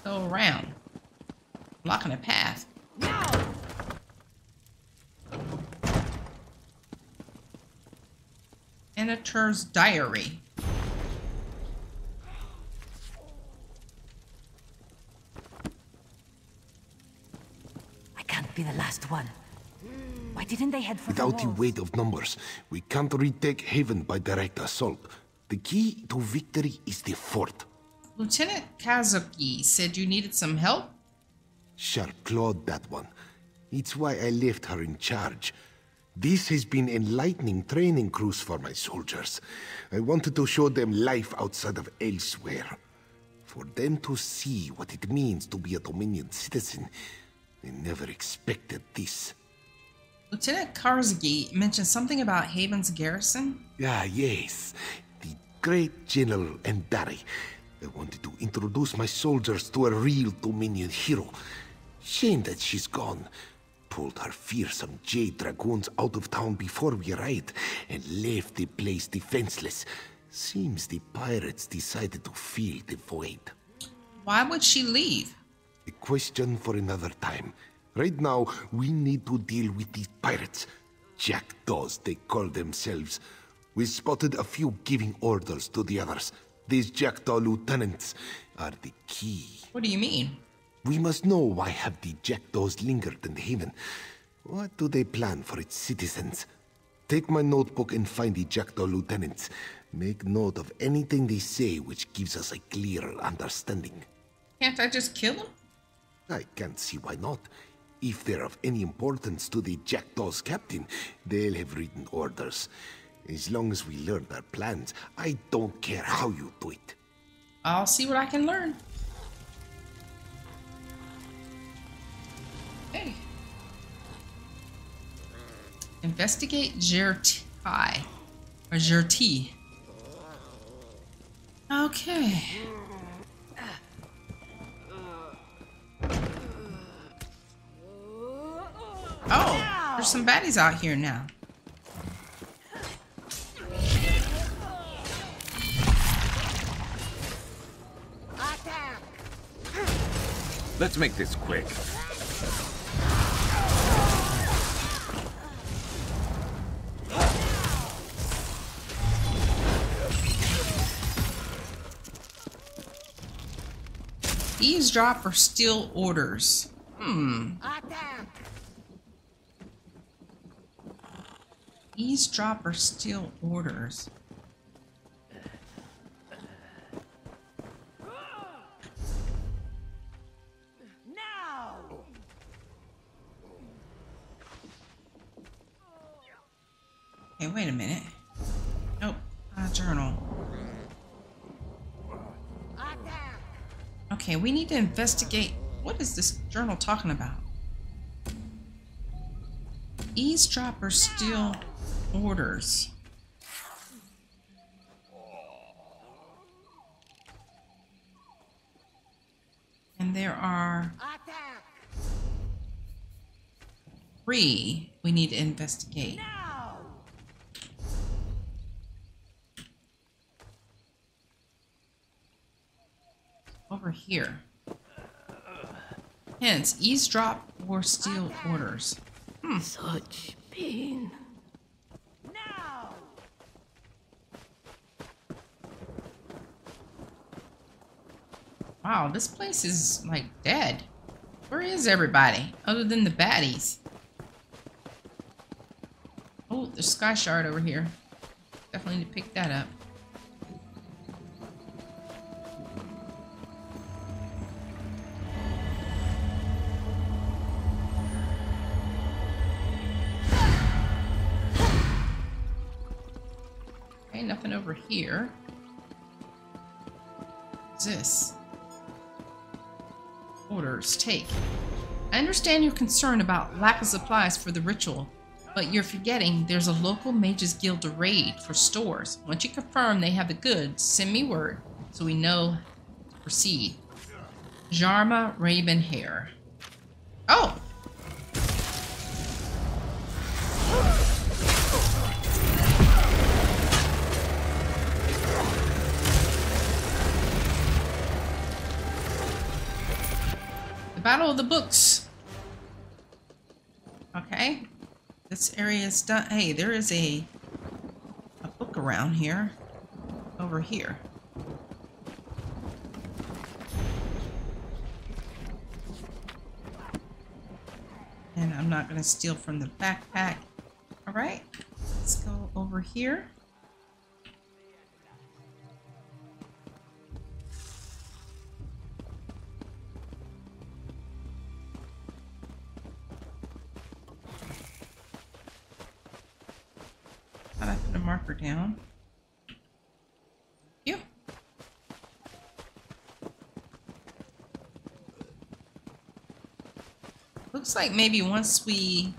Go around. Blocking a path. No! Editor's diary. I can't be the last one. Why didn't they head for Without the the weight of numbers, we can't retake Haven by direct assault. The key to victory is the fort. Lieutenant Kazuki said you needed some help. Sharp clawed that one. It's why I left her in charge. This has been enlightening training cruise for my soldiers. I wanted to show them life outside of Elsweyr. For them to see what it means to be a Dominion citizen. I never expected this. Lieutenant Kazuki mentioned something about Haven's garrison. Ah, yes. The great General Endare. I wanted to introduce my soldiers to a real Dominion hero. Shame that she's gone. Pulled her fearsome Jade Dragoons out of town before we arrived and left the place defenseless. Seems the pirates decided to fill the void. Why would she leave? A question for another time. Right now, we need to deal with these pirates. Jackdaws, they call themselves. We spotted a few giving orders to the others. These Jackdaw lieutenants are the key. What do you mean? We must know why have the Jackdaws lingered in the haven. What do they plan for its citizens? Take my notebook and find the Jackdaw lieutenants. Make note of anything they say which gives us a clearer understanding. Can't I just kill them? I can't see why not. If they're of any importance to the Jackdaw's captain, they'll have written orders. As long as we learn their plans, I don't care how you do it. I'll see what I can learn. Hey. Investigate Jerti. Or Jerti. Okay. Oh, there's some baddies out here now. Let's make this quick. Eavesdrop or steal orders? Hmm. Eavesdrop or steal orders? Hey, wait a minute. Nope, not a journal. Okay, we need to investigate. What is this journal talking about? Eavesdropper steal orders. And there are three we need to investigate. Over here. Hence, eavesdrop or steal orders. Hmm. Such pain. Wow, this place is like dead. Where is everybody other than the baddies? Oh, there's Sky Shard over here. Definitely need to pick that up. Okay, nothing over here. What's this? Orders, take. I understand your concern about lack of supplies for the ritual, but you're forgetting there's a local Mages Guild raid for stores. Once you confirm they have the goods, send me word so we know to proceed. Jarma Ravenhair. Oh! Battle of the Books. Okay. This area is done. Hey, there is a a book around here. Over here. And I'm not going to steal from the backpack. All right. Let's go over here. Marker down. Looks like maybe once we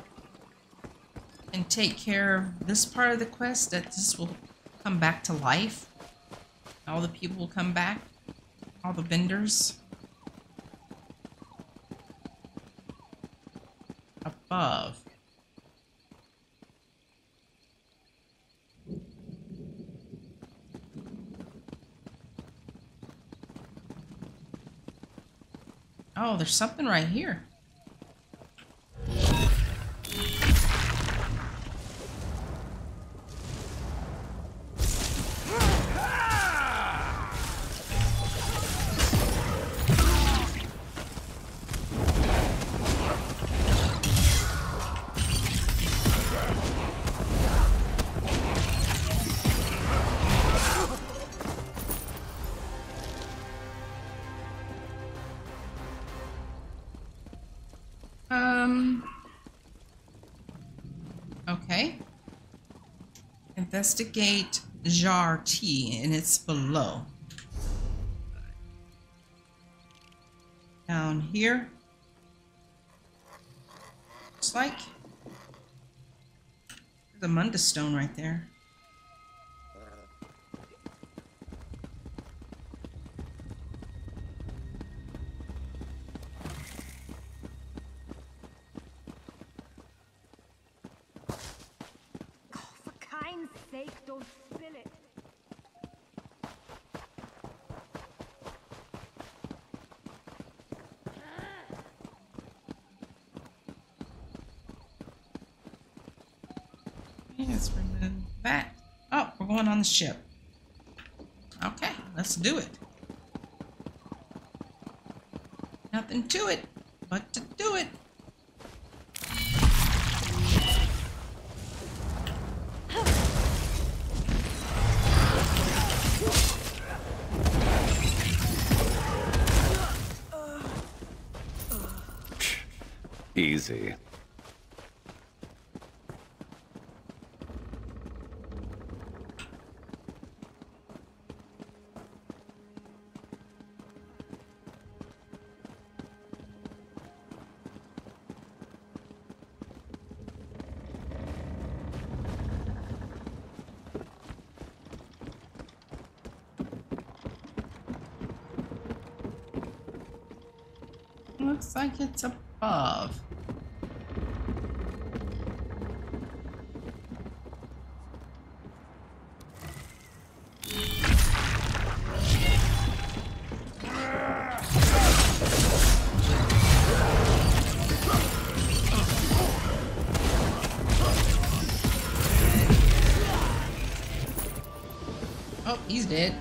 can take care of this part of the quest, that this will come back to life. All the people will come back. all the vendors. Above. Oh, there's something right here. Investigate jar T, and it's below. Down here. Looks like. There's a Mundus stone right there. Kyne's sake, don't spill it. Let's remove that. Oh, we're going on the ship. Okay, let's do it. Nothing to it but to do it. Easy. Looks like it's above. He's dead.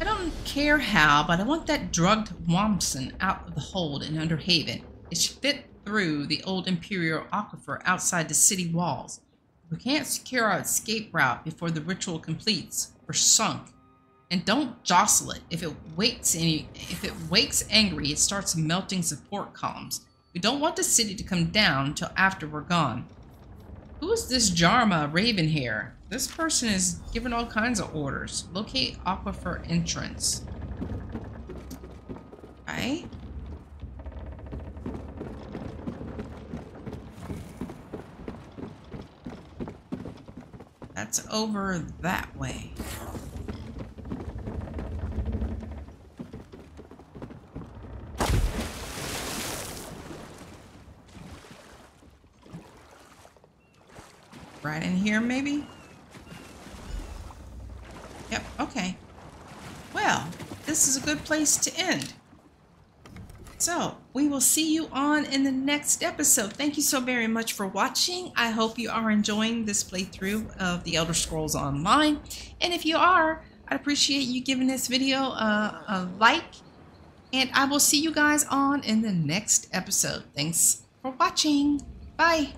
I don't care how, but I want that drugged Wamasu out of the hold in Underhaven. It should fit through the old Imperial aquifer outside the city walls. We can't secure our escape route before the ritual completes. We're sunk. And don't jostle it. If it wakes any, if it wakes angry, it starts melting support columns. We don't want the city to come down until after we're gone. Who is this Jarma Ravenhair? This person is given all kinds of orders. Locate aquifer entrance. Okay. That's over that way. Right in here, maybe? Yep, okay. Well, this is a good place to end. So, we will see you on in the next episode. Thank you so very much for watching. I hope you are enjoying this playthrough of The Elder Scrolls Online. And if you are, I'd appreciate you giving this video a, a like. And I will see you guys on in the next episode. Thanks for watching. Bye.